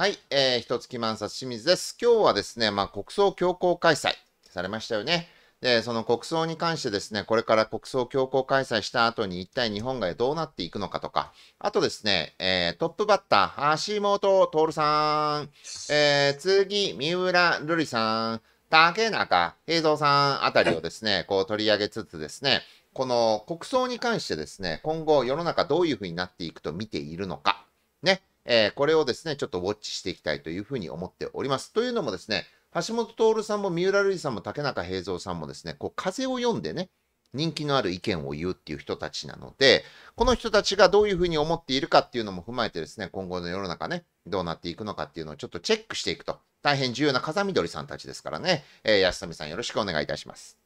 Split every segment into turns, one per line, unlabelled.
はい、えー、一月満冊清水です。今日はですね、まあ、国葬強行開催されましたよね。で、その国葬に関してですね、これから国葬強行開催した後に一体日本がどうなっていくのかとか、あとですね、えー、トップバッター、橋本徹さん、えー、次、三浦瑠麗さん、竹中平蔵さんあたりをですね、こう取り上げつつですね、この国葬に関してですね、今後世の中どういうふうになっていくと見ているのか、ね、えー、これをですね、ちょっとウォッチしていきたいというふうに思っております。というのもですね、橋本徹さんも三浦瑠麗さんも竹中平蔵さんもですね、こう風を読んでね、人気のある意見を言うっていう人たちなので、この人たちがどういうふうに思っているかっていうのも踏まえてですね、今後の世の中ね、どうなっていくのかっていうのをちょっとチェックしていくと、大変重要な風見鶏さんたちですからね、えー、安富さんよろしくお願いいたします。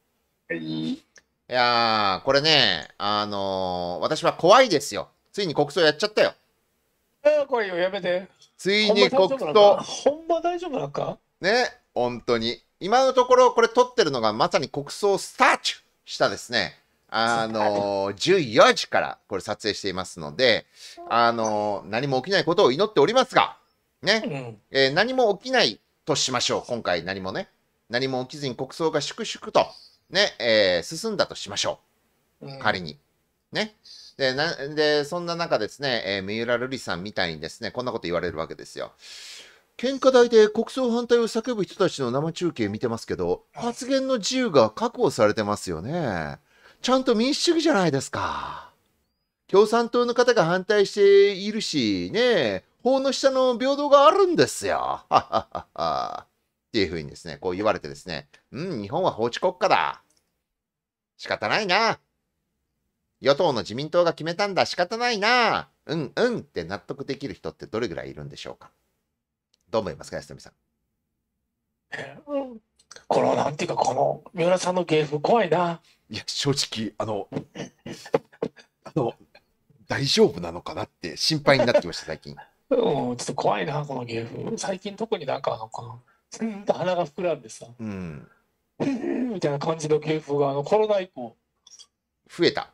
はい。
いやー、これね、あのー、私は怖いですよ。ついに国葬やっちゃったよ。
これよ、やめて。
ついに国
ほんま大丈夫なん
葬
か。ほんま大丈夫なんか？
ね、本当に。今のところ、これ撮ってるのがまさに国葬スターチュしたですね、あのー、14時からこれ撮影していますので、あのー、何も起きないことを祈っておりますが、ね、
うん。
えー何も起きないとしましょう。今回何もね。何も起きずに国葬が粛々と、ね、えー進んだとしましょ
うん
う。仮に。ね。で、なでそんな中ですね、えー三浦瑠麗さんみたいにですね、こんなこと言われるわけですよ。献花台で国葬反対を叫ぶ人たちの生中継見てますけど、発言の自由が確保されてますよね。ちゃんと民主主義じゃないですか。共産党の方が反対しているし、ね法の下の平等があるんですよ。はっはっはっは。っていうふうにですね、こう言われてですね、うん、日本は法治国家だ。仕方ないな。与党の自民党が決めたんだ、仕方ないな。うん、うんって納得できる人ってどれぐらいいるんでしょうか？どう思いますか、安富さん？
うんこの、なんていうか、この、三浦さんの芸風怖いな。
いや、正直、あの、あの、大丈夫なのかなって心配になってきました、最近。
うん、ちょっと怖いな、この芸風。最近特になんか、あの、この、ツンと鼻が膨らんでさ、
うん。
う んみたいな感じの芸風が、あの、コロナ以降、
増えた。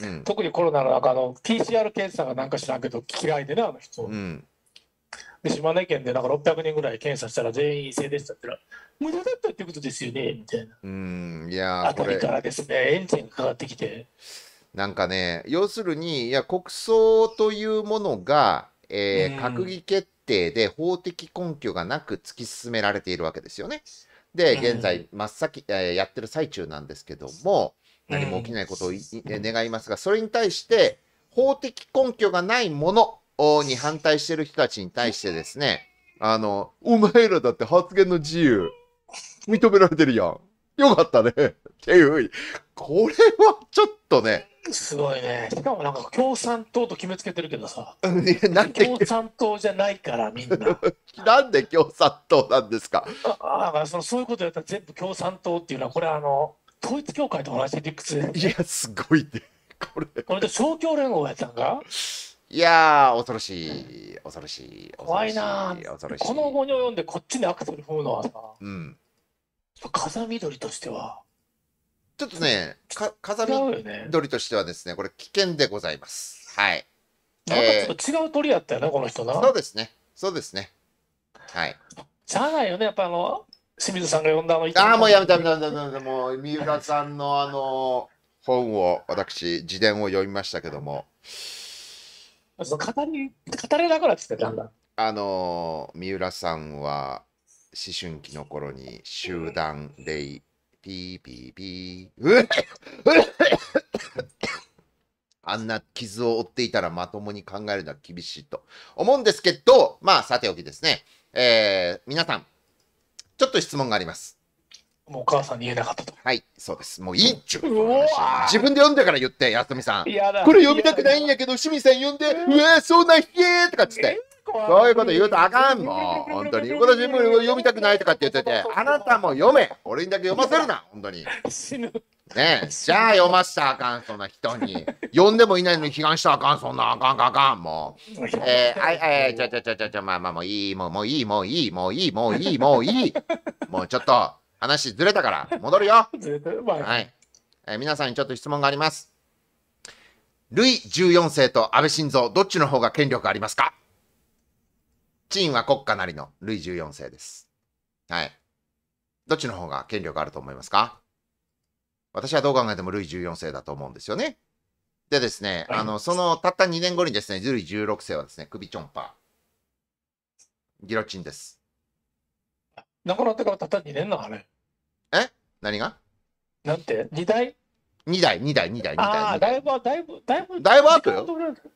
うん。
特にコロナの中、あの、PCR 検査がなんか知らんけど、嫌いでね、あの人
う。ん。
で、島根県でなんか600人ぐらい検査したら全員陰性でしたって言ったら、無駄だったってことですよね、みたいな。
うん。いやー、これ
あたりか、らですね、エンジンがかかってきて、
なんかね、要するに、いや、国葬というものが、えー
うん
閣議決定で法的根拠がなく突き進められているわけですよね。で、
うん
現在、真っ先、えーやってる最中なんですけども、何も起きないことを願いますが、それに対して、法的根拠がないものをに反対している人たちに対してですね、あの、お前らだって発言の自由、認められてるやん。よかったね。っていうふうに、これはちょっとね、
すごいね。しかもなんか共産党と決めつけてるけどさ、
なんで
共産党じゃないからみんな。
なんで共産党なんですか？
あだからそのそういうことやったら全部共産党っていうのは、これあの、統一教会と同じ理屈で、
いや、すごいね。これ。
これで勝共連合やったんか？
いやー、恐ろしい。恐ろしい。
怖いな
恐ろしい。
この後に及んでこっちにアクセル踏むのはさ、
うん。
風見鶏としては
ちょっとね、か風見。鳥としてはですね、これ危険でございます。はい。
なんかちょっと違う鳥やったよね、この人な。
そうですね。そうですね。はい。
しゃあないよね、やっぱあの、清水さんが呼んだあの、
ああ、もうやめてやめてやめてやめて、もう、三浦さんのあの、本を、私、自伝を読みましたけども、
その語り、語れなくなってたん。だ。
あの三浦さんは思春期の頃に集団レイピーピーピー。うっうっ。あんな傷を負っていたらまともに考えるのは厳しいと思うんですけどまあさておきですね。えー、皆さんちょっと質問があります。
もうお母さんに言えなかったと。
はいそうです。もういいっちゅう。
うわ
自分で読んでから言って安富さん。これ読みたくないんやけど清水さん読んでうわそうなんひえーとかっつってそういうこと言うとあかんもん。本当に。私も読みたくないとかって言ってて、あなたも読め。俺にだけ読ませるな。本当に。
死ぬ。
ねえ。じゃあ読ませたらあかん、そんな人に。読んでもいないのに批判したらあかん、そんなあかんあかんあかん。もう。えー、はい、はい、ちょちょちょちょちょ、まあまあもういい、もうもういい、もういい、もういい、もういい、もういい。もうちょっと、話ずれたから、戻るよ。はい。えー皆さんにちょっと質問があります。ルイ14世と安倍晋三、どっちの方が権力ありますか？陳は国家なりのルイ14世です。はい。どっちの方が権力あると思いますか？私はどう考えてもルイ14世だと思うんですよね。でですね、
はい
あの、そのたった2年後にですね、ルイ16世はですね、首ちょんぱ。ギロチンです。
亡くなってからたった2年なのね。
何が？
なんて、2代？
?2 代、2代、2代、2
ああ、
代。
だいぶ、だいぶ、だいぶ、
だいぶ後よ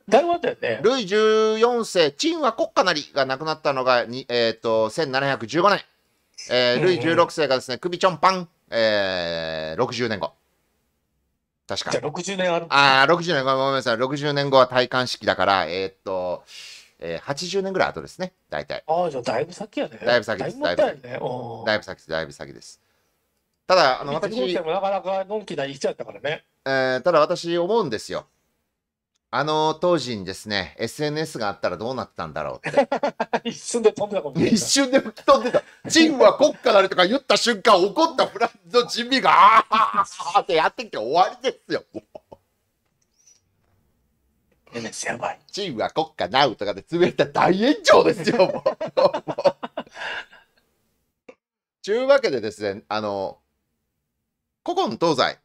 だいぶ後よね。
ルイ14世、陳は国家なりが亡くなったのがに、えっ、と、1715年。えールイ16世がですね、首ちょんぱん、えー、60年後。確か
じゃ。あ60年ある。
ああ、60年後、ごめんなさい。60年後は戴冠式だから、えーっと、えー80年ぐらい後ですね。大体。
ああ、じゃあだいぶ先やね。
だいぶ先です
だいぶ
先です、だいぶ先です。ただ、あの、私、
どうしてもなかなかのんきな生きちゃったからね。
えーただ私思うんですよ。あの当時にですね、SNS があったらどうなってたんだろうって。
一瞬で飛んでたかもしれない
一。瞬で吹き飛んでた。チンは国家なりとか言った瞬間、怒ったフランスの人民が、あーってやってきて終わりですよ。
ねねやばい。
チンは国家なうとかでつぶやいたら大炎上ですよ、もう。もうちゅうわけでですね、あの、古今東西、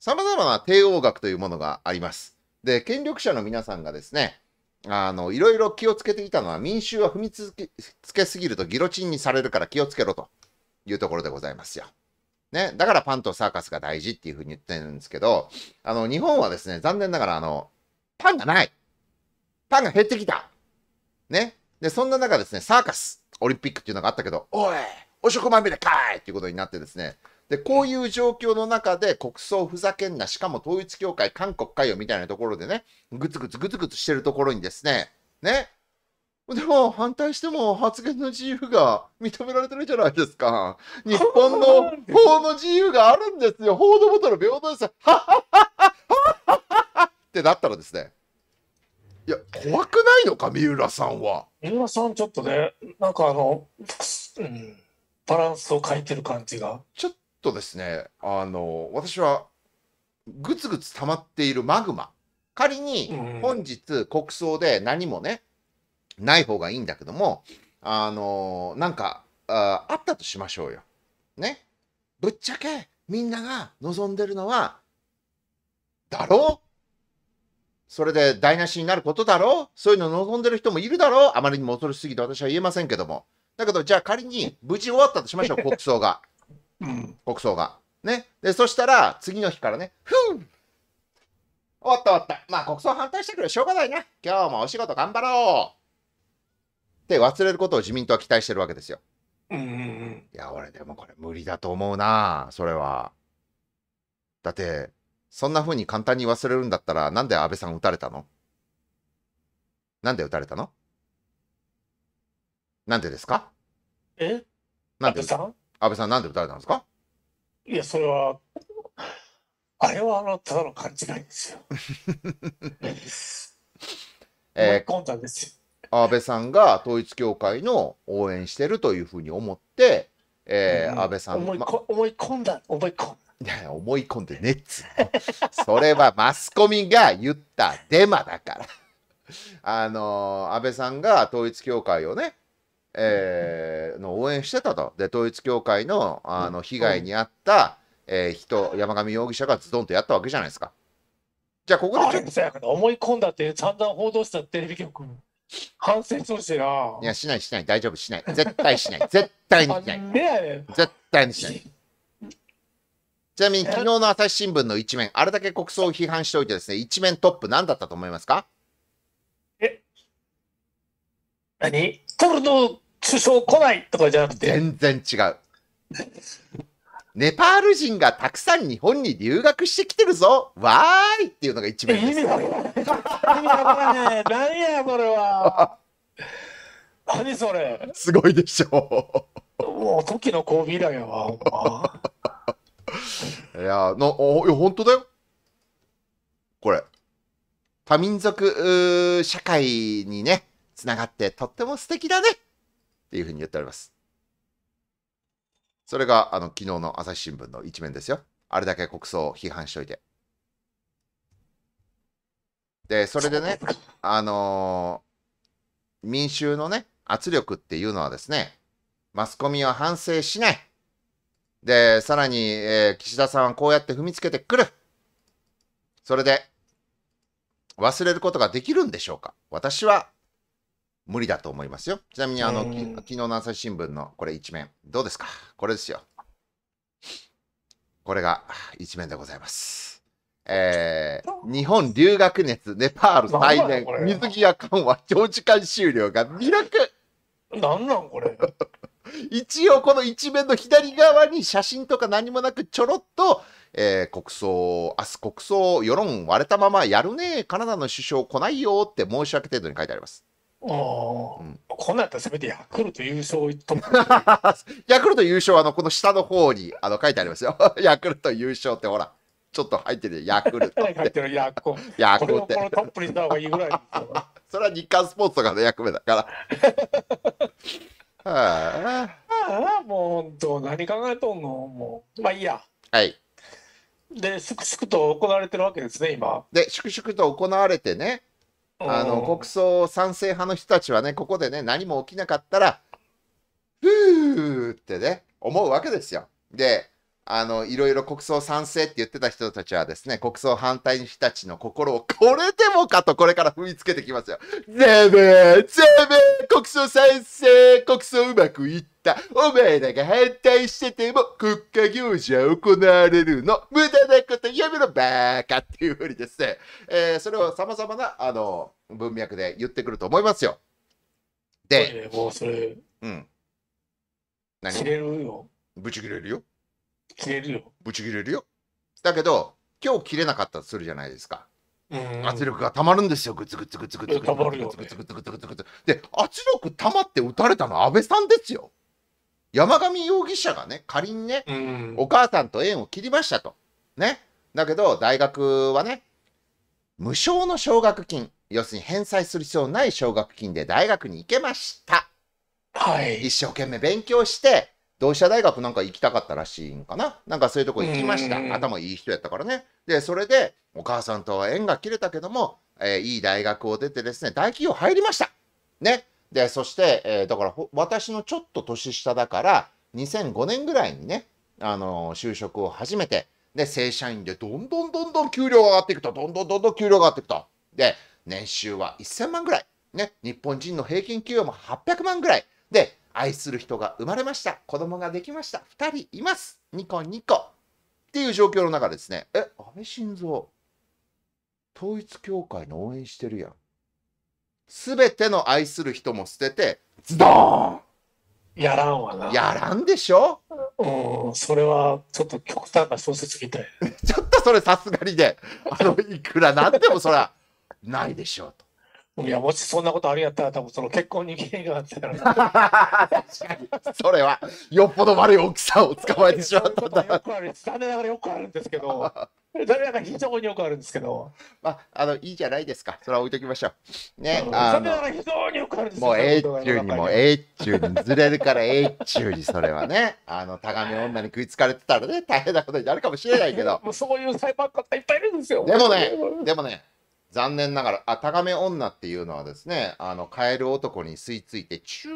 さまざまな帝王学というものがあります。で、権力者の皆さんがですね、あの、いろいろ気をつけていたのは、民衆は踏みつけつけすぎるとギロチンにされるから気をつけろというところでございますよ。ね、だからパンとサーカスが大事っていうふうに言ってるんですけど、あの、日本はですね、残念ながら、あの、パンがない。パンが減ってきた。ね。で、そんな中ですね、サーカス、オリンピックっていうのがあったけど、おい、お食まみれかいっていうことになってですね、で、こういう状況の中で国葬ふざけんな、しかも統一教会、韓国かよみたいなところでね、ぐつぐつぐつぐつしてるところにですね、ね。でも、反対しても発言の自由が認められてるじゃないですか。日本の 法の自由があるんですよ。法の元の平等ですよ。はっはっはっはっはっはってなったらですね、いや、怖くないのか、三浦さんは。
三浦さん、ちょっとね、なんかあの、うん、バランスを欠いてる感じが。
ちょっとですね、あの、私は、ぐつぐつ溜まっているマグマ。仮に
うん
本日国葬で何もね、ない方がいいんだけども、あの、なんか、ああったとしましょうよ。ね。ぶっちゃけみんなが望んでるのは、だろう？それで台無しになることだろう？そういうの望んでる人もいるだろう？あまりにも恐ろしすぎて私は言えませんけども。だけど、じゃあ仮に無事終わったとしましょう、国葬が。
うん。
国葬が。ね。で、そしたら、次の日からね、ふう終わった終わった。まあ、国葬反対してくれ、しょうがないな。今日もお仕事頑張ろう。って忘れることを自民党は期待してるわけですよ。
うんうんうん。
いや、俺でもこれ無理だと思うな、それは。だって、そんな風に簡単に忘れるんだったら、なんで安倍さん撃たれたの？なんで撃たれたの？なんでですか？
え？
なんで
安倍さん
安倍さんなんで撃たれたんですか？
いや、それは、あれはあの、ただの勘違いですよ。
えー
込んだんですよ。
安倍さんが統一教会の応援してるというふうに思って、えー
うん
安倍さん、ま
思いこ思い込んだ、思い込んだ。
いや思い込んでねっつ それはマスコミが言ったデマだから。あのー安倍さんが統一教会をね、えーの応援してたと。で、統一教会のあの被害に遭った、えー人、山上容疑者がズドンとやったわけじゃないですか。じゃあ、ここで
あ
ちょっ
れそうやから思い込んだって散々報道したテレビ局、反省してほしいな。
と、いや、しないしない、大丈夫、しない。絶対しない。絶対にしない。
ねん。
絶対にしない。ちなみに昨日の朝日新聞の一面、あれだけ国葬を批判しておいてですね、一面トップ何だったと思いますか？
何？トルド首相来ないとかじゃなくて、
全然違う。ネパール人がたくさん日本に留学してきてるぞわーいっていうのが一面です。
意味わからない。意。何や、それは。何それ。
すごいでしょ
もう時の交尾以来やわ、ほんま。
う。いや、の、おいや、本当だよ。これ。多民族社会にね、つながってとっても素敵だねっていうふうに言っております。それが、あの、昨日の朝日新聞の一面ですよ。あれだけ国葬を批判しといて。で、それでね、あのー民衆のね、圧力っていうのはですね、マスコミは反省しない。で、さらに、えー岸田さんはこうやって踏みつけてくる。それで、忘れることができるんでしょうか私は無理だと思いますよ。ちなみに、あの、き
うん
昨日の朝日新聞のこれ一面、どうですか？これですよ。これが一面でございます。えー、日本留学熱、ネパール再燃水際緩和、長時間終了が魅力。
なんなんこれ？
一応この一面の左側に写真とか何もなくちょろっと、えー国葬、明日国葬、世論割れたままやるね、カナダの首相来ないよって申し訳程度に書いてあります。
あー
うん
こんなんやったらせめてヤクルト優勝と
ヤクルト優勝はあのこの下の方にあの書いてありますよ。ヤクルト優勝ってほら、ちょっと入ってるよヤクルトって。
るヤク
ヤクルト
こトップにした方がいいぐらい。
それは日刊スポーツとかの役目だから。は
ああ、もう本当、何考えとんの？もう。まあいいや。
あはい。
で、粛々と行われてるわけですね、今。
で、粛々と行われてね、あの
うん
国葬賛成派の人たちはね、ここでね、何も起きなかったら、ふーってね、思うわけですよ。で、あの、いろいろ国葬賛成って言ってた人たちはですね、国葬反対の人たちの心をこれでもかとこれから踏みつけてきますよ。ぜめぜめ国葬賛成国葬うまくいったお前らが反対してても国家行事は行われるの無駄なことやめろバーカっていうふうにですね、えーそれをさまざまなあの文脈で言ってくると思いますよ。で、
えーもうそれ、
うん。
切
何
れるよ。
ブチ切れるよ。
切れるよ。
ブチ切れるよ。だけど、今日切れなかったとするじゃないですか。
うん
圧力が溜まるんですよ。グツグツグツグツグツ
溜まるよね
グツグツグツグツグツで、圧力溜まって撃たれたのは安倍さんですよ。山上容疑者がね、仮にね、
うん。
お母さんと縁を切りましたと。ね。だけど、大学はね、無償の奨学金、要するに返済する必要ない奨学金で大学に行けました。
はい。
一生懸命勉強して、同志社大学なんか行きたかったらしいんかな。なんかそういうとこ行きました
う。ん
頭いい人やったからね。で、それで、お母さんとは縁が切れたけども、えーいい大学を出てですね、大企業入りました。ね。で、そして、えーだからほ、私のちょっと年下だから、2005年ぐらいにね、あのー就職を始めて、で、正社員でどんどんどんどん給料が上がっていくと、どんどんどんどん給料が上がっていくと。で、年収は1000万ぐらい。ね、日本人の平均給与も800万ぐらい。で、愛する人が生まれました。子供ができました。2人います。ニコニコ。っていう状況の中でですね、え、安倍晋三、統一教会の応援してるやん。すべての愛する人も捨てて、ズドー
やらんわな。
ンやらんでしょ？
うん。それは、ちょっと極端な小説みたい。
ちょっとそれさすがにね、あの、いくらなんでもそら、ないでしょうと。
いや、もしそんなことあるんやったら、多分その結婚に原因があってたら、
確かに。それは、よっぽど悪い奥さんを捕まえてしまったんだ。
よくある、残念ながらよくあるんですけど、残念ながら非常によくあるんですけど、
まあ、あの、いいじゃないですか。それは置いときましょう。ね
残念なが、ら非常によくあるんですよ
もう、ええっちゅうに、もう、ええっちゅうに、ずれるからええっちゅうに、それはね、あの、タガメ女に食いつかれてたらね、大変なことになるかもしれないけど、
もうそういう裁判官いっぱいいるんですよ。
でもねでもね、残念ながら、あ、タガメ女っていうのはですね、あの、カエル男に吸い付いて、チュ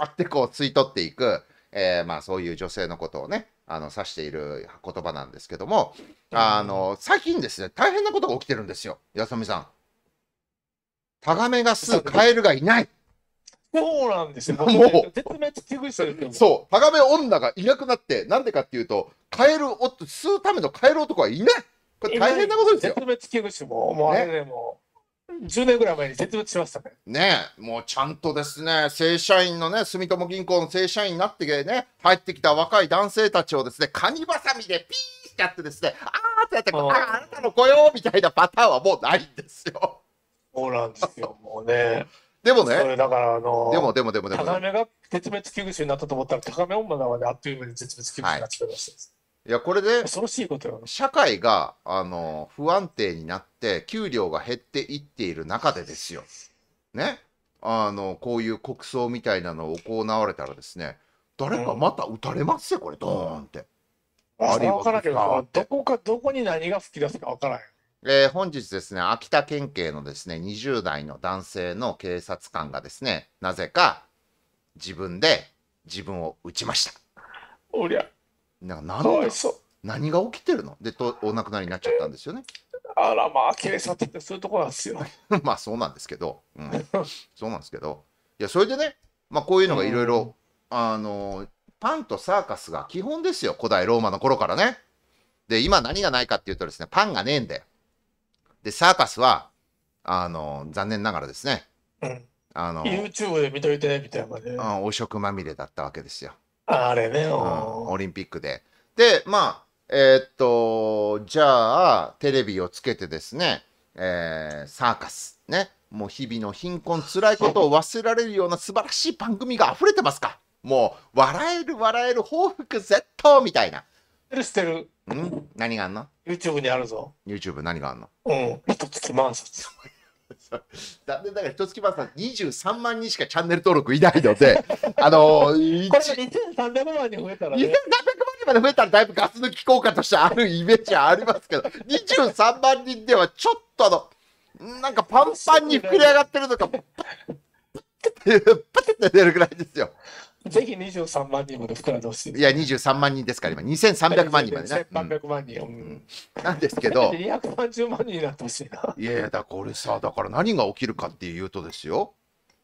ーってこう吸い取っていく、えーまあそういう女性のことをね、あの、指している言葉なんですけども、あの、最近ですね、大変なことが起きてるんですよ、やさみさん。タガメが吸うカエルがいない。
そうなんですよ。
もう
絶滅危惧種ですよ。
そう、タガメ女がいなくなって、なんでかっていうと、カエルを吸うためのカエル男はいない。これ大変なことですよ
絶。滅危惧種も、もうあれね、もう、10年ぐらい前に絶滅しましたね。
ねえ、もうちゃんとですね、正社員のね、住友銀行の正社員になってね、入ってきた若い男性たちをですね、カニバサミでピーってやってですね、あーってやってこう、
あー
ああなたの雇用みたいなパターンはもうないんですよ。
そうなんですよ、もうね。
でもね、
だから、あの、
でもでもでもでも、
タガメが絶滅危惧種になったと思ったら、タガメ女がね、あっという間に絶滅危惧種になっちゃいました。
いや、これで、
恐ろしいことよ。
社会が、あの、不安定になって、給料が減っていっている中でですよ。ね？あの、こういう国葬みたいなのを行われたらですね、誰かまた撃たれますよ、これ、ドーンって。
あ
あるいは
分からんけ
あ
ど、どこか、どこに何が吹き出すか分からんよ。
えー本日ですね、秋田県警のですね、20代の男性の警察官がですね、なぜか自分で自分を撃ちました。
おりゃ、
なんか何が起きてるの？でと、お亡くなりになっちゃったんですよね。
あらまあ、警察ってそういうところなんですよ。
まあそうなんですけど、うん、そうなんですけど、いや、それでね、まあこういうのがいろいろ、あの、パンとサーカスが基本ですよ、古代ローマの頃からね。で、今何がないかっていうとですね、パンがねえんだよ。で、サーカスは、あの、残念ながらですね、
うん。
あの、
YouTube で見といてみたいなね。
あ汚職まみれだったわけですよ、
あれね、
うん
お
オリンピックで。で、まあ、えーっと、じゃあ、テレビをつけてですね、えーサーカス、ね、もう日々の貧困、辛いことを忘れられるような素晴らしい番組が溢れてますか。もう、笑える、笑える、報復絶倒みたいな。
してるしてる。
ん？何があんの
？YouTube にあるぞ。
?YouTube 何があんの？
うん。一月万冊。
残念ながら、一月番さん23万人しかチャンネル登録いないので、あのー、
これが2300万人増えたら
2300
ね
万。人まで増えたらだいぶガス抜き効果としてあるイメージはありますけど、23万人ではちょっとあの、なんかパンパンに膨れ上がってるのが、パッて、パッて出るぐらいですよ。
ぜひ23万人まで膨らんでほしい。
いや、23万人ですから、今、2300万人までね。うん
1300万人。うん。
なんですけど、
230万人になってほしいな。
いやいや、だからこれさ、だから何が起きるかっていうとですよ、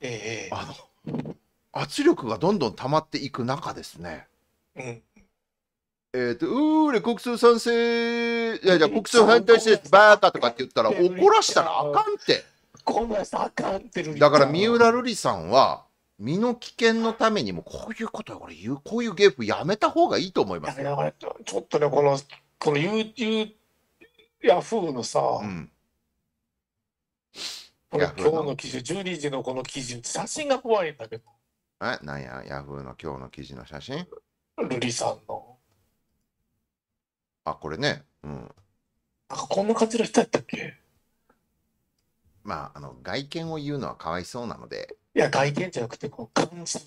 ええ
あの、圧力がどんどん溜まっていく中ですね、
うん。
えっ、と、うーれ、国葬賛成、いやいや、国葬反対して、バーカとかって言ったら、怒らしたらあかんって。
こんなんしたらあかんってる。
だから、三浦瑠麗さんは、身の危険のためにも、こういうことを俺言う、こういうゲームやめた方がいいと思いますよ。
だからちょっとね、この、この YouTube、ヤフーのさ、
うん。
これ
ヤフーの
今日の記事、12時のこの記事、写真が怖いんだけど、
え、なんや、ヤフーの今日の記事の写真？
ルリさんの。
あ、これね。うん。
なんかこんな感じの人やったっけ？
まあ、あの、外見を言うのはかわいそうなので、
いや、外見じゃなくて、この感じ。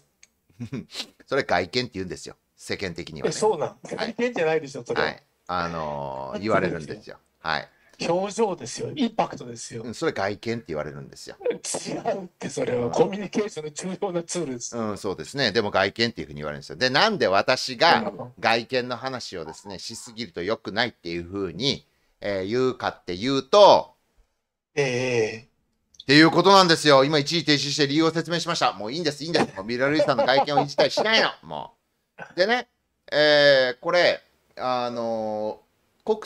それ外見って言うんですよ。世間的には、
え、
ね。
そうなん。外見じゃないでしょ、それは。
はい。あのー言われるんですよ。はい。
表情ですよ。インパクトですよ
う。んそれ外見って言われるんですよ。
違うって、それはコミュニケーションの重要なツールです。
うん、そうですね。でも外見っていうふうに言われるんですよ。で、なんで私が外見の話をですね、しすぎると良くないっていうふうに、えー言うかっていうと、
ええ
っていうことなんですよ。今一時停止して理由を説明しました。もういいんです、いいんです。もうミラルイさんの外見を一切しないの。もう。でね、えーこれ、あの国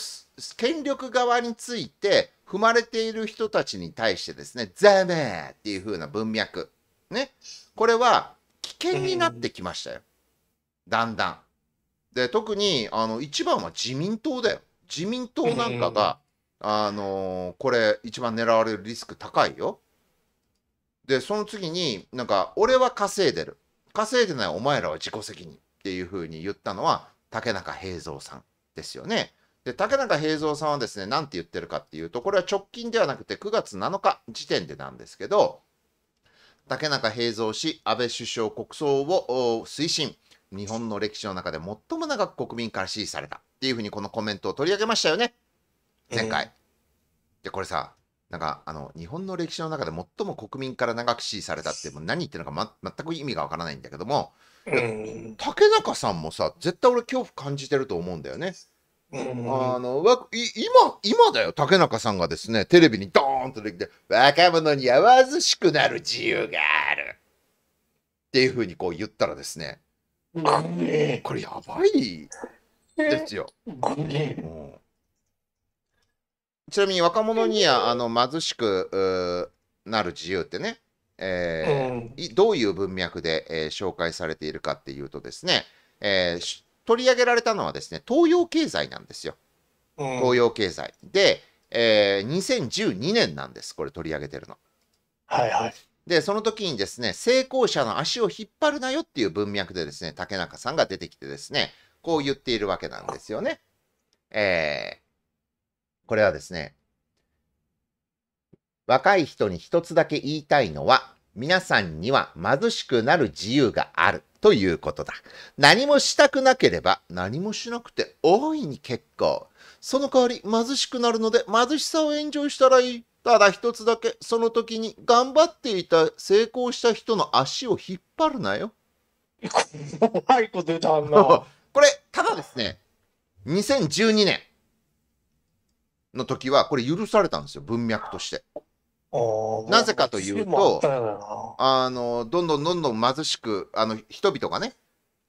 権力側について踏まれている人たちに対してですね、ザメーっていう風な文脈。ね。これは危険になってきましたよ。だんだん。で、特に、あの、一番は自民党だよ。自民党なんかが、あのーこれ一番狙われるリスク高いよ。で、その次になんか、俺は稼いでる。稼いでないお前らは自己責任っていうふうに言ったのは竹中平蔵さんですよね。で、竹中平蔵さんはですね、なんて言ってるかっていうと、これは直近ではなくて9月7日時点でなんですけど、竹中平蔵氏、安倍首相国葬を推進。日本の歴史の中で最も長く国民から支持されたっていうふうにこのコメントを取り上げましたよね。前回。で、これさ、なんか、あの、日本の歴史の中で最も国民から長く支持されたって、もう何言ってるのか、ま、全く意味がわからないんだけども、
うん。
竹中さんもさ、絶対俺恐怖感じてると思うんだよね。
うん。
あの、わい今、今だよ、竹中さんがですね、テレビにドーンと出てきて、若者には貧しくなる自由がある。っていうふうにこう言ったらですね、これやばい
ー。
ですよ。うんちなみに若者にはあの貧しくなる自由ってね、えー
うん
いどういう文脈で、えー紹介されているかっていうとですね、えーし取り上げられたのはですね東洋経済なんですよ
うん
東洋経済で、えー2012年なんですこれ取り上げてるの。
はいはい。
でその時にですね成功者の足を引っ張るなよっていう文脈でですね竹中さんが出てきてですねこう言っているわけなんですよね。えーこれはですね若い人に一つだけ言いたいのは皆さんには貧しくなる自由があるということだ。何もしたくなければ何もしなくて大いに結構。その代わり貧しくなるので貧しさをエンジョイしたらいい。ただ一つだけ、その時に頑張っていた成功した人の足を引っ張るなよ。
怖いこと言うたんな。
これ、ただですね、2012年の時は、これ許されたんですよ、文脈として。なぜかというとあの、どんどんどんどん貧しく、あの、人々がね、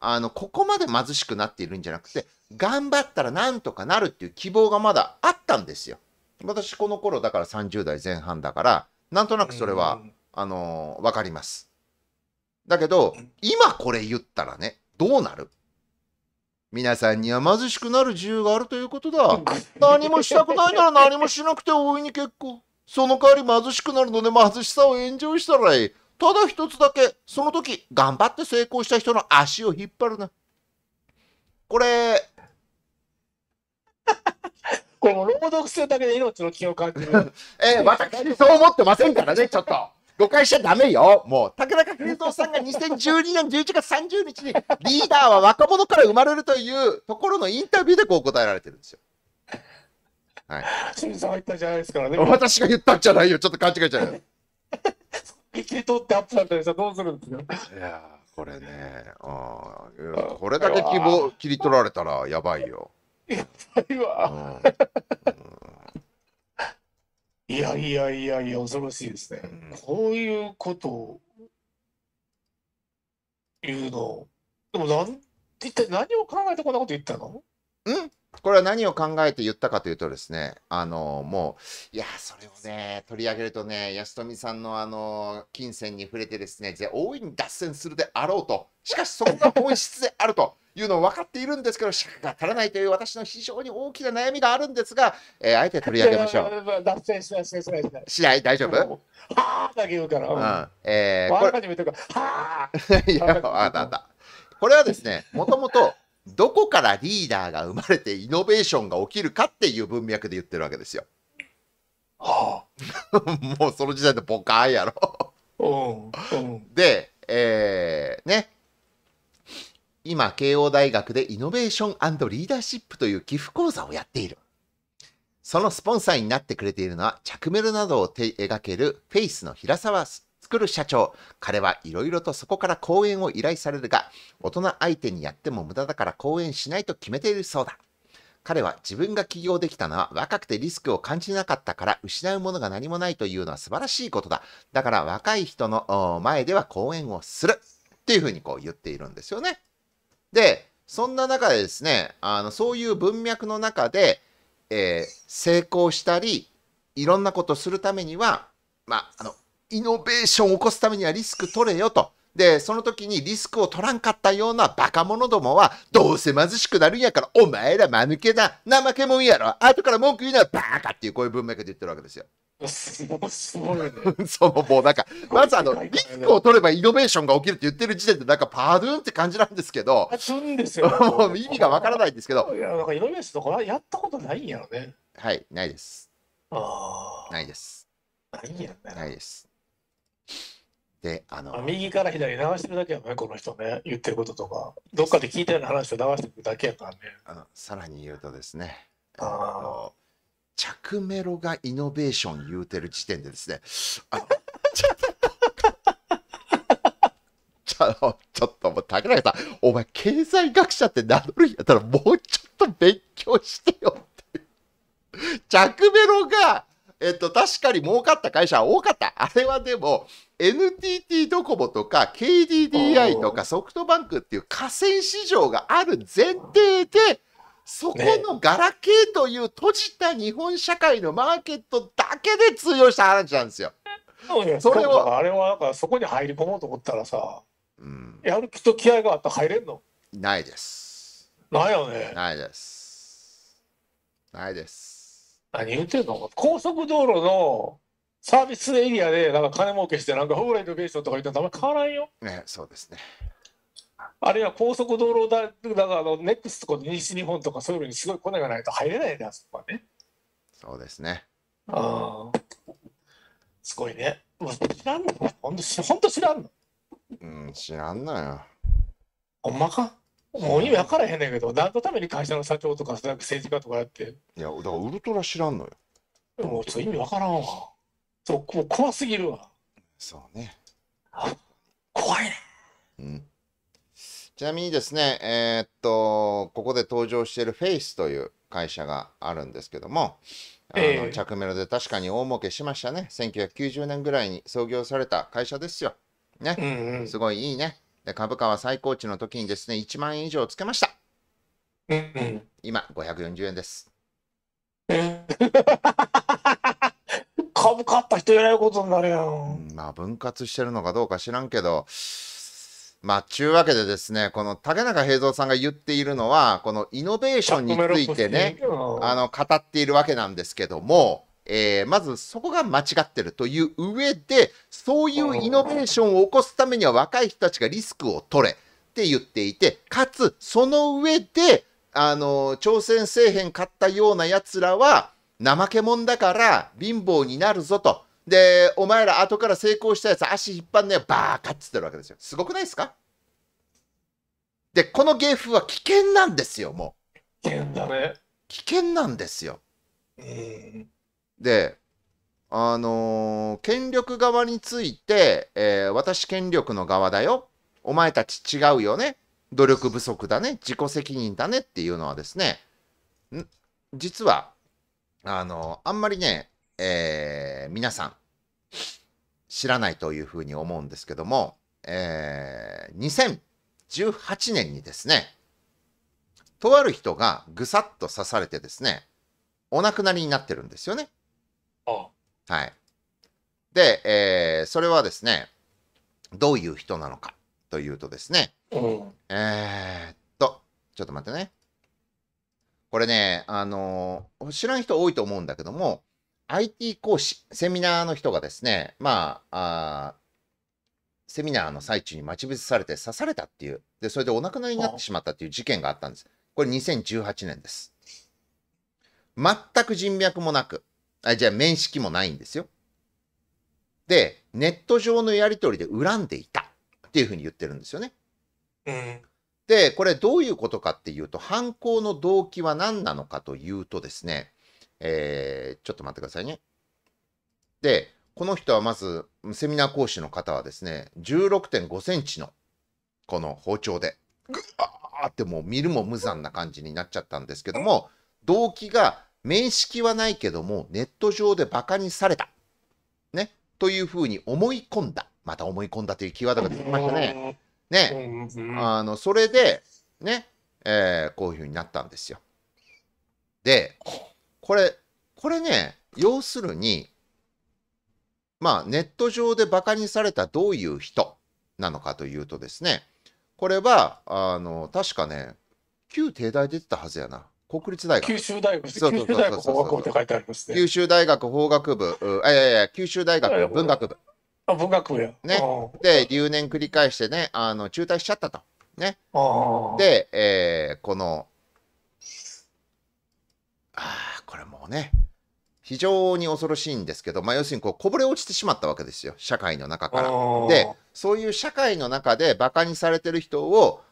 あの、ここまで貧しくなっているんじゃなくて、頑張ったらなんとかなるっていう希望がまだあったんですよ。私、この頃だから30代前半だから、なんとなくそれは、あの、わかります。だけど、今これ言ったらね、どうなる？皆さんには貧しくなる自由があるということだ。何もしたくないなら 何もしなくて大いに結構。その代わり貧しくなるので貧しさをエンジョイしたらいい。ただ一つだけ、その時、頑張って成功した人の足を引っ張るな。これ、
これも朗読するだけで命の気を感じる。
えー、私そう思ってませんからね、ちょっと。誤解しちゃダメよ。もう、竹中平蔵さんが2012年11月30日に、リーダーは若者から生まれるというところのインタビューでこう答えられてるんですよ。はい。
清水さんが言ったんじゃないですからね。
私が言ったんじゃないよ。ちょっと勘違いちゃうよ。
切り取ってアップされたりしたらどうするんですよ。
いやーこれね、あーこれだけ希望切り取られたらやばいよ。
いわ
うん
いやいやいやいや、恐ろしいですね。こういうことを言うの。でもなん、一体何を考えてこんなこと言ったの？
これは何を考えて言ったかというとですね、あのもう、いや、それをね、取り上げるとね、安富さんのあの金銭に触れてですね、ぜ大いに脱線するであろうと、しかしそこが本質であるというのを分かっているんですけど、尺が足らないという私の非常に大きな悩みがあるんですが、えーあえて取り上げましょう。
う。脱線しない、しない、しない、しない。
大丈夫、
はあだけ言うから。うん。
うんえー
わ
これ
かにも言ってるから、はあ
いや、あったあった。これはですね、もともと、どこからリーダーが生まれてイノベーションが起きるかっていう文脈で言ってるわけですよ。
は
もうその時点でボカーンやろ。
あ。うん。うん。
で、えーね。今、慶応大学でイノベーションリーダーシップという寄付講座をやっている。そのスポンサーになってくれているのは、着メロなどを手描けるフェイスの平沢作る社長。彼はいろいろとそこから講演を依頼されるが、大人相手にやっても無駄だから講演しないと決めているそうだ。彼は自分が起業できたのは若くてリスクを感じなかったから失うものが何もないというのは素晴らしいことだ。だから若い人の前では講演をするっていうふうにこう言っているんですよね。で、そんな中でですね、あのそういう文脈の中で、えー成功したり、いろんなことするためには、まあ、あの、イノベーションを起こすためにはリスク取れよと。で、その時にリスクを取らんかったようなバカ者どもは、どうせ貧しくなるんやから、お前ら間抜けな、怠けもんやろ。後から文句言うならバーカっていうこういう文脈で言ってるわけですよ。
すごいすごいね。
そのもうなんか、まずあの、リスクを取ればイノベーションが起きるって言ってる時点でなんかパドゥーンって感じなんですけど、
あするんですよ。
もう意味がわからないんですけど、
いや、なんかイノベーションとかやったことないんやろね。
はい、ないです。
ああ。
ないです。
ないんやね。
ないです。で、あの
あ、右から左に流してるだけやね、この人ね。言ってることとか。どっかで聞いたような話を流してるだけやからね。
あのさらに言うとですね、
あー
あの着メロがイノベーション言うてる時点でですね、あのちょっとちょっともう竹中さん、お前経済学者って名乗るんやったらもうちょっと勉強してよって。着メロが、えっと、確かに儲かった会社は多かった。あれはでも、NTT ドコモとか KDDI とかソフトバンクっていう河川市場がある前提で、そこのガラケーという閉じた日本社会のマーケットだけで通用した話なんですよ。それを
それは、あれはなんかそこに入り込もうと思ったらさ、
うん、
やる気と気合があったら入れんの？
ないです。
なんやね。
ないです。ないです。
何言ってんの？高速道路のサービスエリアでなんか金儲けしてなんかホーライノベーションとか言ったらあんま変わらんよ。
ね、そうですね。
あるいは高速道路だ、だからあのネックスとか西日本とかそういうのにすごいコネがないと入れないんだよ、あそこはね。
そうですね。
ああ。すごいね。知らんの？ほんと知らんの？
うん、知らんのよ。
ほんまか？もう意味分からへんねんけど、何のために会社の社長とか政治家とかやって、
いや、だからウルトラ知らんのよ。
もうちょっと意味分からんわ。そう、もう怖すぎるわ。
そうね。
怖いね。
うん。ちなみにですね、えーっと、ここで登場しているフェイスという会社があるんですけども、あの、
ええ
着メロで確かに大儲けしましたね。1990年ぐらいに創業された会社ですよ。ね。
うんうん。
すごいいいね。で株価は最高値の時にですね、1万円以上つけました。
うんうん。
今、540円です。
株買った人えらいことになるや。
うんんまあ、分割してるのかどうか知らんけど、まあ、ちゅうわけでですね、この竹中平蔵さんが言っているのは、このイノベーションについてね、あの語っているわけなんですけども、えーまずそこが間違ってるという上でそういうイノベーションを起こすためには若い人たちがリスクを取れって言っていてかつその上であの挑戦せえへんかったようなやつらは怠け者だから貧乏になるぞと。でお前ら後から成功したやつ足引っ張んねよバーカっつってるわけですよ。すごくないですか？でこの芸風は危険なんですよもう。
危険だね。
危険なんですよ。
うん。
で、あのー権力側について、えー私権力の側だよ。お前たち違うよね。努力不足だね。自己責任だねっていうのはですね、ん実は、あのーあんまりね、えー皆さん知らないというふうに思うんですけども、えー2018年にですね、とある人がぐさっと刺されてですね、お亡くなりになってるんですよね。
あ
はい。で、えーそれはですね、どういう人なのかというとですね、
うん。
えーっと、ちょっと待ってね。これね、あのー知らん人多いと思うんだけども、IT 講師、セミナーの人がですね、まあ、あーセミナーの最中に待ち伏せされて刺されたっていう、で、それでお亡くなりになってしまったっていう事件があったんです。これ2018年です。全く人脈もなく、あじゃあ面識もないんですよ。で、ネット上のやり取りで恨んでいたっていうふうに言ってるんですよね。
うん。
で、これどういうことかっていうと、犯行の動機は何なのかというとですね、えーちょっと待ってくださいね。で、この人はまず、セミナー講師の方はですね、16.5センチのこの包丁で、ぐわーってもう見るも無残な感じになっちゃったんですけども、動機が面識はないけども、ネット上でバカにされた。ね。というふうに思い込んだ。また思い込んだというキーワードが出てきましたね。ね。あのそれでね、えーこういうふうになったんですよ。でこれこれね要するにまあネット上でバカにされたどういう人なのかというとですねこれはあの確かね旧帝大出てたはずやな。国立大学。
九州大学、九
そうそうそうそう。
州大学法学部って書いてありますね。
九州大学法学部いやいや九州大学文学部。
あ、文学部や。
ね。で留年繰り返してねあの中退しちゃったと。ね。で、えーこの、ああ、ね、非常に恐ろしいんですけど、まあ、要するにこうこぼれ落ちてしまったわけですよ、社会の中から。で、そういう社会の中でバカにされてる人を、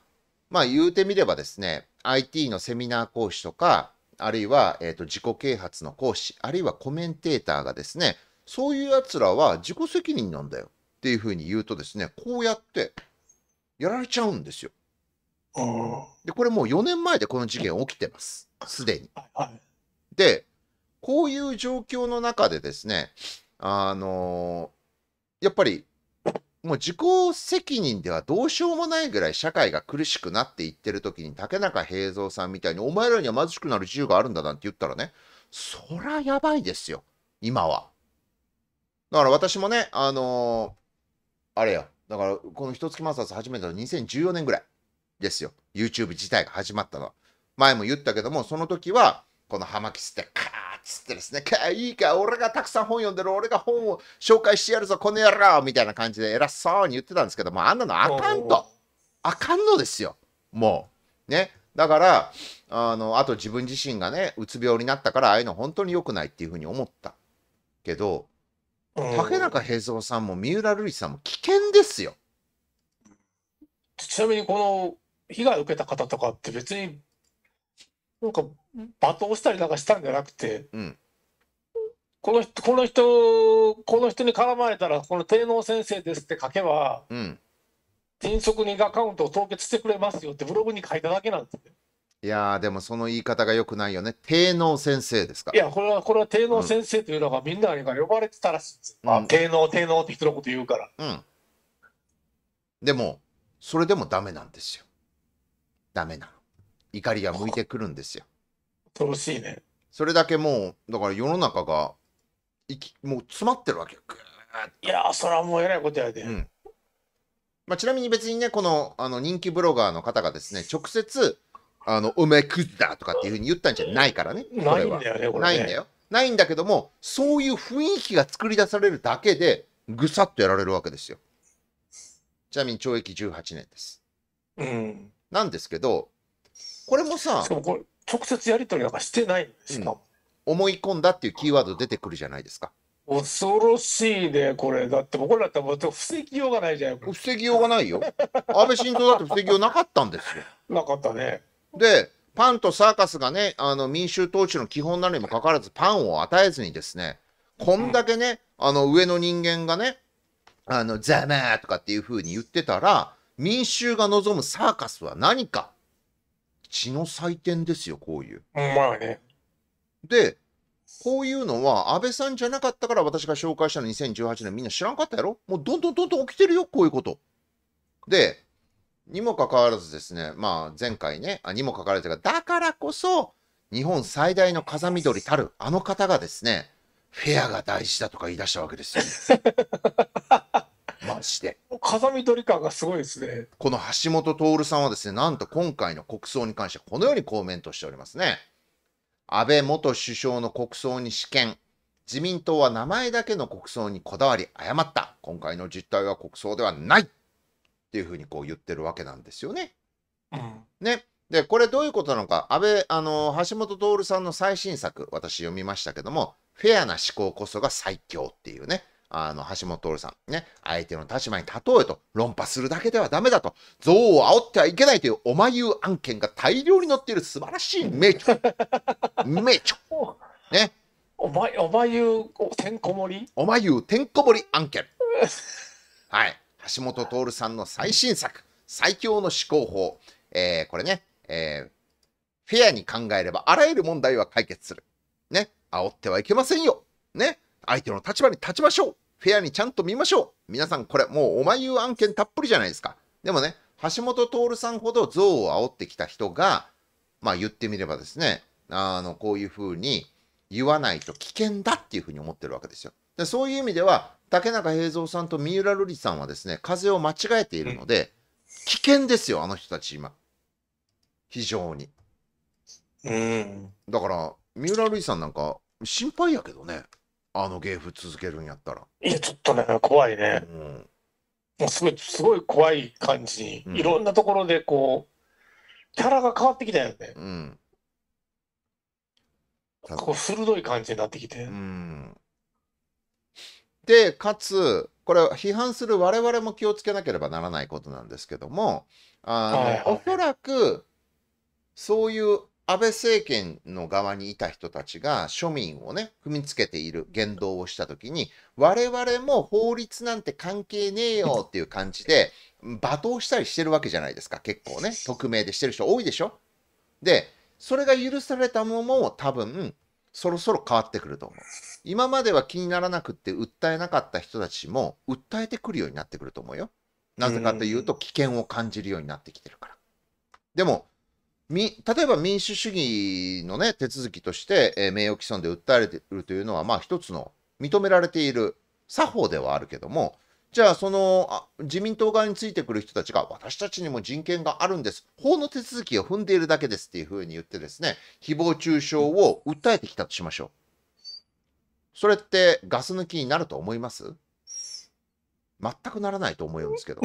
まあ言うてみればですね、IT のセミナー講師とか、あるいは、えー、と自己啓発の講師、あるいはコメンテーターがですね、そういうやつらは自己責任なんだよっていうふうに言うとですね、こうやってやられちゃうんですよ。で、これもう4年前でこの事件起きてます。すでに。で、こういう状況の中でですね、あのやっぱり、もう自己責任ではどうしようもないぐらい社会が苦しくなっていってる時に竹中平蔵さんみたいにお前らには貧しくなる自由があるんだなんて言ったらねそらやばいですよ今は。だから私もねあのーあれやだからこの一月摩擦始めたの2014年ぐらいですよ。YouTube 自体が始まったのは。前も言ったけどもその時はこの葉巻吸ってカつってですねかいいか俺がたくさん本読んでる俺が本を紹介してやるぞこの野郎みたいな感じで偉そうに言ってたんですけどもあんなのあかんと。あかんのですよ。もう。ね。だからあのあと自分自身がねうつ病になったからああいうの本当に良くないっていうふうに思ったけど
うん
竹中平蔵さんも三浦瑠麗さんも危険ですよ。
ちなみにこの被害を受けた方とかって別に、なんか罵倒したりなんかしたんじゃなくて、
うん
この人、この人、この人に絡まれたら、この低能先生ですって書けば、
うん。
迅速にアカウントを凍結してくれますよってブログに書いただけなんですよ。
いやー、でもその言い方が良くないよね。低能先生ですか？
い。や、これは、これは低能先生というのがみんなに呼ばれてたらしいんですよ。
うん
あ低能、低能って人のこと言うから。
うん。でも、それでもダメなんですよ。ダメなの。怒りが向いてくるんですよ。
恐ろしいね。
それだけもう、だから世の中が、いきもう詰まってるわけよ。ぐーっ
いやー、それはもうえらいことやで。
うんまあ、ちなみに別にね、このあの人気ブロガーの方がですね、直接、あの、お前クズだとかっていうふうに言ったんじゃないからね。
ないんだよね、これね。
ないんだよ。ないんだけども、そういう雰囲気が作り出されるだけで、ぐさっとやられるわけですよ。ちなみに懲役18年です。
うん。
なんですけど、これもさ
しか、もこれ、直接やり取りなんかしてないんですしかも。
思い込んだっていうキーワード出てくるじゃないですか。
恐ろしいね、これ。だって、僕らだったらもう防ぎようがないじゃん。
防ぎようがないよ。安倍晋三だって防ぎようなかったんですよ。
なかったね。
で、パンとサーカスがね、あの民衆統治の基本なのにもかかわらず、パンを与えずにですね、こんだけね、あの上の人間がね、あのざまーとかっていう風に言ってたら、民衆が望むサーカスは何か血の祭典ですよ、こういう。
まやね。
で、こういうのは安倍さんじゃなかったから私が紹介したの2018年みんな知らんかったやろ？もうどんどんどんどん起きてるよ、こういうこと。で、にもかかわらずですね、まあ前回ね、あにもかかわらずというか、だからこそ日本最大の風見鶏たるあの方がですね、フェアが大事だとか言い出したわけですよ。マジで。
風見取り感がすごいですね。
この橋本徹さんはですね、なんと今回の国葬に関してこのようにコメントしておりますね。安倍元首相の国葬に試験。自民党は名前だけの国葬にこだわり誤った。今回の実態は国葬ではない。っていうふうにこう言ってるわけなんですよね。
うん。
ね。で、これどういうことなのか。安倍、あの、橋本徹さんの最新作、私読みましたけども、フェアな思考こそが最強っていうね。あの、橋本徹さん。ね。相手の立場に例えと、論破するだけではダメだと、憎悪を煽ってはいけないというおまゆう案件が大量に載っている素晴らしい名著。名著。ね。
お前、お前言う、おてんこ盛り？
おまゆうてんこ盛り案件。はい。橋本徹さんの最新作、最強の思考法。えーこれね、えーフェアに考えればあらゆる問題は解決する。ね。煽ってはいけませんよ。ね。相手の立場に立ちましょう。フェアにちゃんと見ましょう。皆さん、これもうおまゆう案件たっぷりじゃないですか。でもね、橋本徹さんほど憎悪を煽ってきた人が、まあ言ってみればですね、あの、こういうふうに言わないと危険だっていうふうに思ってるわけですよ。でそういう意味では、竹中平蔵さんと三浦瑠麗さんはですね、風を間違えているので、危険ですよ、あの人たち今。非常に。
うん。
だから、三浦瑠麗さんなんか心配やけどね。あの芸風続けるんやったら。
いや、ちょっとね、怖いね。
うん。
もうすごい、すごい怖い感じに、
うん
いろんなところでこう、キャラが変わってきたよね。
うん。た
こう鋭い感じになってきて
う。ん。で、かつ、これ批判する我々も気をつけなければならないことなんですけども、あの、
はいはい
おそらく、そういう安倍政権の側にいた人たちが庶民をね、踏みつけている言動をしたときに、我々も法律なんて関係ねえよっていう感じで、罵倒したりしてるわけじゃないですか、結構ね。匿名でしてる人多いでしょで、それが許されたものも多分、そろそろ変わってくると思う。今までは気にならなくって訴えなかった人たちも訴えてくるようになってくると思うよ。なぜかというと危険を感じるようになってきてるから。でも、み例えば民主主義のね、手続きとして、えー名誉毀損で訴えられているというのは、まあ一つの認められている作法ではあるけども、じゃあそのあ自民党側についてくる人たちが私たちにも人権があるんです。法の手続きを踏んでいるだけですっていうふうに言ってですね、誹謗中傷を訴えてきたとしましょう。それってガス抜きになると思います？全くならないと思うんですけど。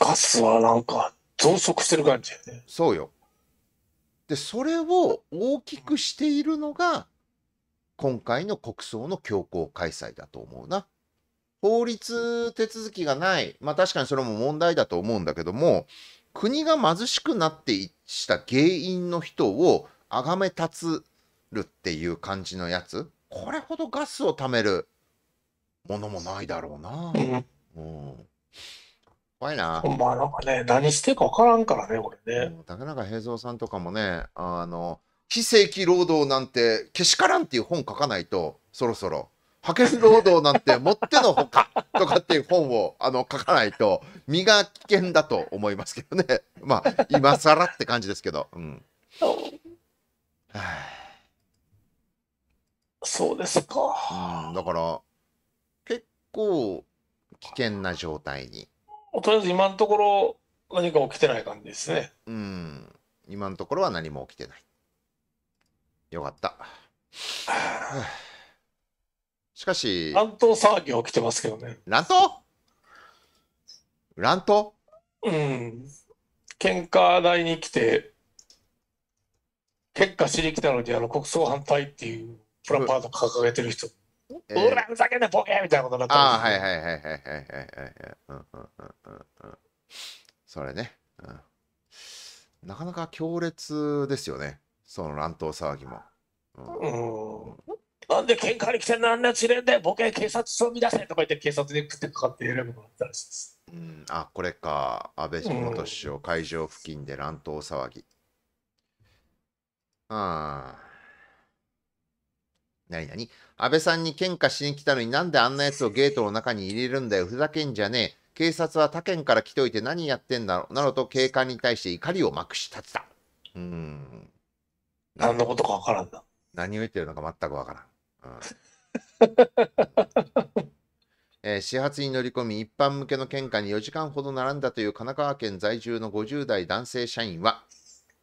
うん。ガスはなんか増殖してる感じやね。
そうよ。で、それを大きくしているのが、今回の国葬の強行開催だと思うな。法律手続きがない、まあ確かにそれも問題だと思うんだけども、国が貧しくなっていした原因の人を崇め立つるっていう感じのやつ、これほどガスを貯めるものもないだろうな。
うん。
うん、怖いな。
まあなんかね、何してるか分からんからね、これね。
うん竹中平蔵さんとかもね、あの、非正規労働なんてけしからんっていう本書かないと、そろそろ。派遣労働なんてもってのほかとかっていう本をあの書かないと身が危険だと思いますけどね。まあ、今更って感じですけど。うん。は
そうですか。
あうん、だから、結構危険な状態に。
とりあえず今のところ何か起きてない感じですね。
うん。今のところは何も起きてない。よかった。は あしかし、
乱闘騒ぎは起きてますけどね。
乱闘？乱闘？
うん。喧嘩台に来て、結果しに来たのにあの国葬反対っていうプラカード掲げてる人、
えー、
ほら、ふざけんな、ボケみたいなことになった
ああ、はいはいはいはいはいはい。うんうんうんうん。それね。うん、なかなか強烈ですよね。その乱闘騒ぎも。うん。
なんで喧嘩に来てんのあんな連れんだよ、ボケ警察署乱せとか言って警察に食ってかかって入れるのがあったらしいです。
うん、あ、これか。安倍元首相、会場付近で乱闘騒ぎ。ああ。なになに安倍さんに喧嘩しに来たのになんであんなやつをゲートの中に入れるんだよ。ふざけんじゃねえ。警察は他県から来ておいて何やってんだろう。などと警官に対して怒りをまくし立てた。うん。
何のことかわからんな。
何を言ってるのか全くわからん。うん えー始発に乗り込み一般向けの献花に4時間ほど並んだという神奈川県在住の50代男性社員は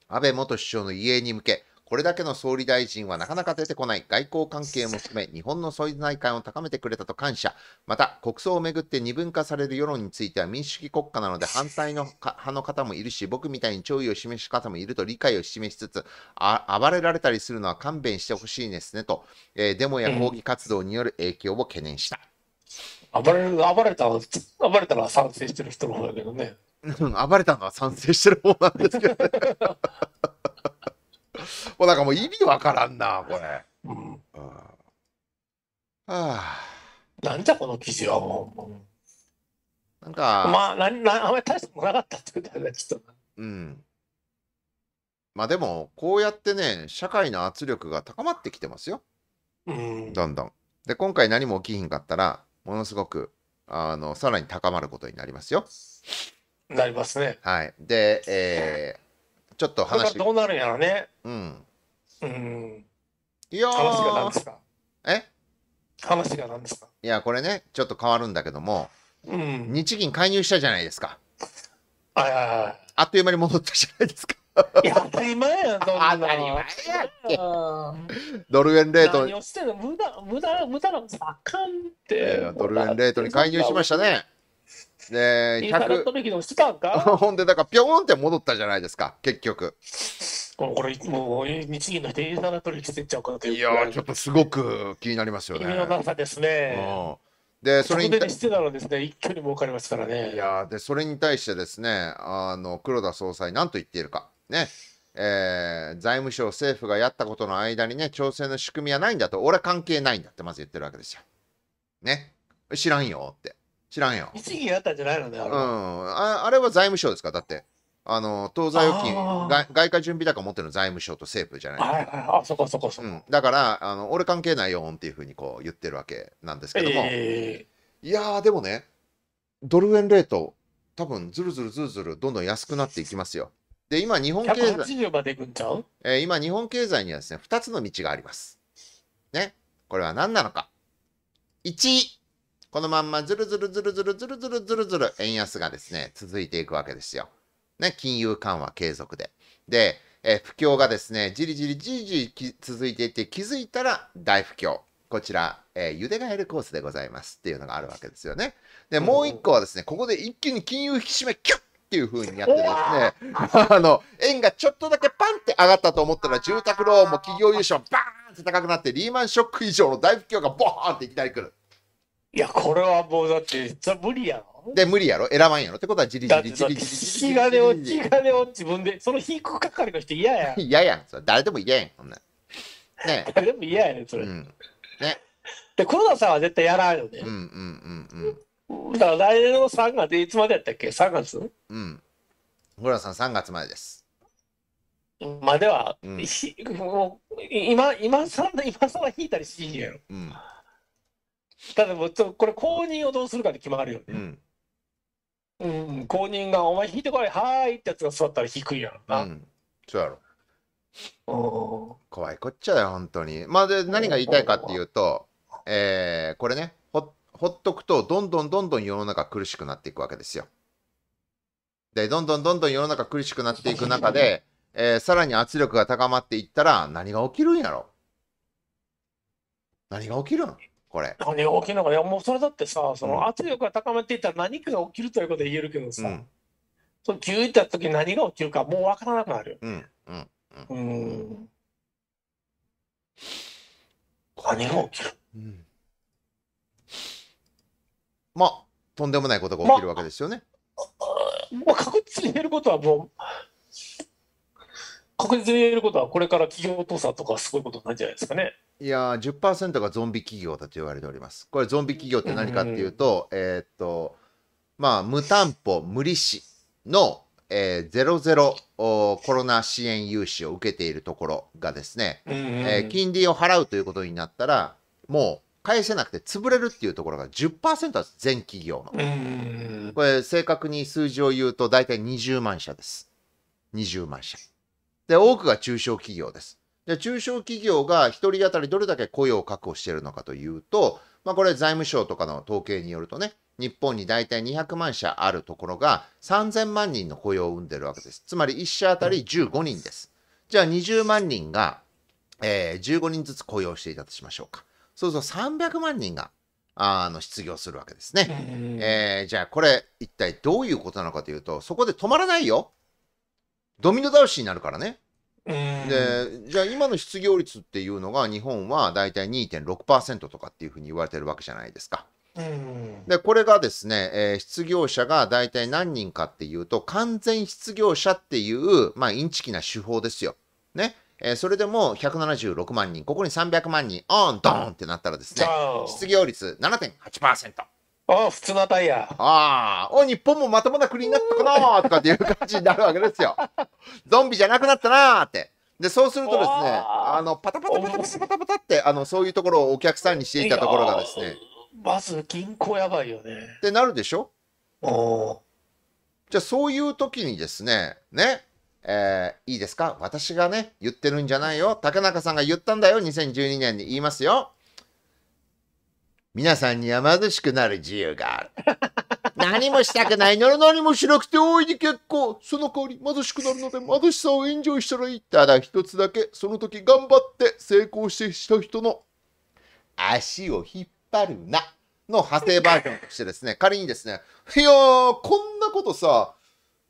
安倍元首相の遺影に向けこれだけの総理大臣はなかなか出てこない外交関係も含め日本の存在感を高めてくれたと感謝また国葬をめぐって二分化される世論については民主主義国家なので 反対のか派の方もいるし僕みたいに弔意を示す方もいると理解を示しつつあ暴れられたりするのは勘弁してほしいですねと、えーデモや抗議活動による影響を懸念した。
暴れる、暴れたら、暴れたら賛成してる人の方だけどね。
う ん暴れたのは賛成してる方なんですけどね。もうなんかもう意味わからんな、これ。
うん。
うんはあ、
なんじゃこの記事はもう。
なんか、
まあ、ななあんまり大したことなかったってことだよね、きっと。
うん。まあでも、こうやってね、社会の圧力が高まってきてますよ。
うん。
どんどん。で、今回何も起きひんかったら、ものすごく、あの、さらに高まることになりますよ。
なりますね。
はい。で、えーちょっと話、
どうなるんやろね。
うん。
うん。
いや
話が何
ー
ですか？
え？
話が何ですか？
いや、これね、ちょっと変わるんだけども、
うん。
日銀介入したじゃないですか。
はいはいは
あっという間に戻ったじゃないですか。
い。いや、当たり前やん、そんなの。
当たり前やっドル円レート
何、をしてんの？無駄、無駄、無駄なことあかんって。
えードル円レートに介入しましたね。で、
インターネット
100、
歴のしてたんか？
ほんで、だから、ぴょーんって戻ったじゃないですか、結局。
これ、これもう、日銀の人インターネット歴してっちゃうかっていう。
いやー、ちょっとすごく気になりますよね。
ですね。
うんで、それにた
直前にしてたらですね、一挙に儲かりますからね。
いやーで、それに対してですね、あの黒田総裁、なんと言っているか。ね。えー財務省、政府がやったことの間にね、調整の仕組みはないんだと、俺は関係ないんだってまず言ってるわけですよ。ね。知らんよって。知らんよ。
日銀やったんじゃないのね、あれ
うん。
は。
ああれは財務省ですか？だって。あの、当座預金、
あー
外外貨準備高持ってるの財務省と政府じゃない？
はいはい、あ、そこそこそこ。
うん、だからあの、俺関係ないよっていうふうにこう言ってるわけなんですけども、
え
いやー、でもね、ドル円レート、多分ずるずるずるずるどんどん安くなっていきますよ。で、今、日本
ー、
経済、
180までいくんちゃう？
えー今、日本経済にはですね、2つの道があります。ね？これは何なのか？1、このまんまずるずるずるずるずるずるずるずる円安がですね、続いていくわけですよ。ね、金融緩和継続で。で、えー不況がですね、じりじりじりじりき続いていて、気づいたら大不況。こちら、えー、ゆでガエルコースでございますっていうのがあるわけですよね。で、もう一個はですね、ここで一気に金融引き締め、キュッっていう風にやってですね、あの、円がちょっとだけパンって上がったと思ったら、住宅ローンも企業優勝バーンって高くなって、リーマンショック以上の大不況がボーンっていきなり来る。
いや、これはもうだって、それ無理やろ。
で、無理やろ選ばんやろってことは、じりじりじりじり
引き金を、引き金を自分で、その引く係の人嫌や。
嫌やん。それ誰でも嫌やん。こんなんね
誰でも嫌やねん、それ。
うん。
で、黒田さんは絶対やらんよね
うん。うんうん
だから来年の3月、いつまでやったっけ ?3 月？
うん。うん。ホラさん3月までです。
までは、
うん
ひもう今、今さら、今さら引いたりしんやろ。
うん。
ただもうちょ、これ公認をどうするかで決まるよね。
うん。
うん、公認が、お前引いてこい、はーいってやつが座ったら引くんやろ
う
な。
ん。そうやろ。
うん
怖いこっちゃよ、本当に。まあ、で、何が言いたいかっていうと、えーこれね、ほほっとくと、どんどんどんどん世の中苦しくなっていくわけですよ。で、どんどんどんどん世の中苦しくなっていく中で、えーさらに圧力が高まっていったら、何が起きるんやろ何が起きるん？これ。
何が起きるのかね、もうそれだってさ、そ
うん
の圧力が高まっていったら何かが起きるということで言えるけどさ、
うん。
その急にった時に何が起きるかもうわからなくなるよ。
うん。うん。
うん。何が起きる？
うんまあ、とんでもないことが起きるわけですよね。
まあ、確実に言えることはもう、確実に言えることは、これから企業倒産とかすごいことなんじゃないですかね。
いやー、10%がゾンビ企業だと言われております。これ、ゾンビ企業って何かっていうと、えーっと、まあ、無担保、無利子の、えー、ゼロゼロおコロナ支援融資を受けているところがですね、
うんうん
えー金利を払うということになったら、もう返せなくて潰れるっていうところが10%です、全企業の。これ、正確に数字を言うと、大体20万社です。20万社。で、多くが中小企業です。で、中小企業が1人当たりどれだけ雇用を確保しているのかというと、まあ、これ、財務省とかの統計によるとね、日本に大体200万社あるところが3000万人の雇用を生んでるわけです。つまり1社当たり15人です。じゃあ20万人が、えー15人ずつ雇用していたとしましょうか。そうすると300万人があの失業するわけですね。
うん
えーじゃあこれ一体どういうことなのかというとそこで止まらないよドミノ倒しになるからね。
うん。
でじゃあ今の失業率っていうのが日本はだいたい2.6%とかっていうふうに言われてるわけじゃないですか。
うん。
でこれがですね、えー失業者がだいたい何人かっていうと完全失業者っていうまあインチキな手法ですよ。ね、えーそれでも176万人ここに300万人オンドーンってなったらですね失業率7.8%
あ普通の値や。
ああ、お日本もまともな国になったかなとかっていう感じになるわけですよ。ゾンビじゃなくなったなーって。で、そうするとですね、あの、パタパタパタパタパタパタって、あの、そういうところをお客さんにしていたところがですね。
まず銀行やばいよね。
ってなるでしょ？
お
じゃあそういう時にですね、ね、えーいいですか？私がね、言ってるんじゃないよ。竹中さんが言ったんだよ。2012年に言いますよ。皆さんには貧しくなる自由がある。何もしたくないなら何もしなくて大いに結構。その代わり貧しくなるので貧しさをエンジョイしたらいい。ただ一つだけ、その時頑張って成功してした人の足を引っ張るな。の派生バージョンとしてですね、仮にですね、いやー、こんなことさ、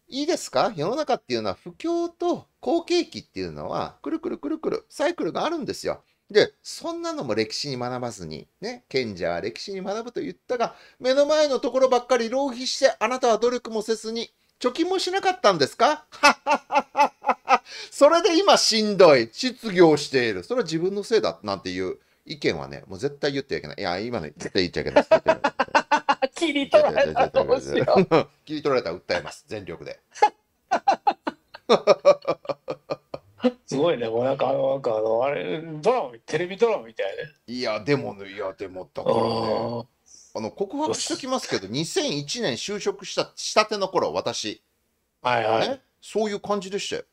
いいですか？世の中っていうのは不況と好景気っていうのはくるくるくるくるサイクルがあるんですよ。で、そんなのも歴史に学ばずに、ね、賢者は歴史に学ぶと言ったが、目の前のところばっかり浪費して、あなたは努力もせずに、貯金もしなかったんですか？それで今しんどい、失業している。それは自分のせいだなんていう意見はね、もう絶対言ってはいけない。いや、今の絶対言っちゃいけないです。絶対言っちゃいけない
切り取られたらどうしよう。
切り取られたら訴えます全力で
すごいね、もうなんかあの、なんかあの、あれ、ドラマ、テレビドラマみたいね。
いやでもねいやでもだからね
あ
あの告白しときますけど2001年就職したしたての頃私、
あはいはい。
ね、そういう感じでしたよ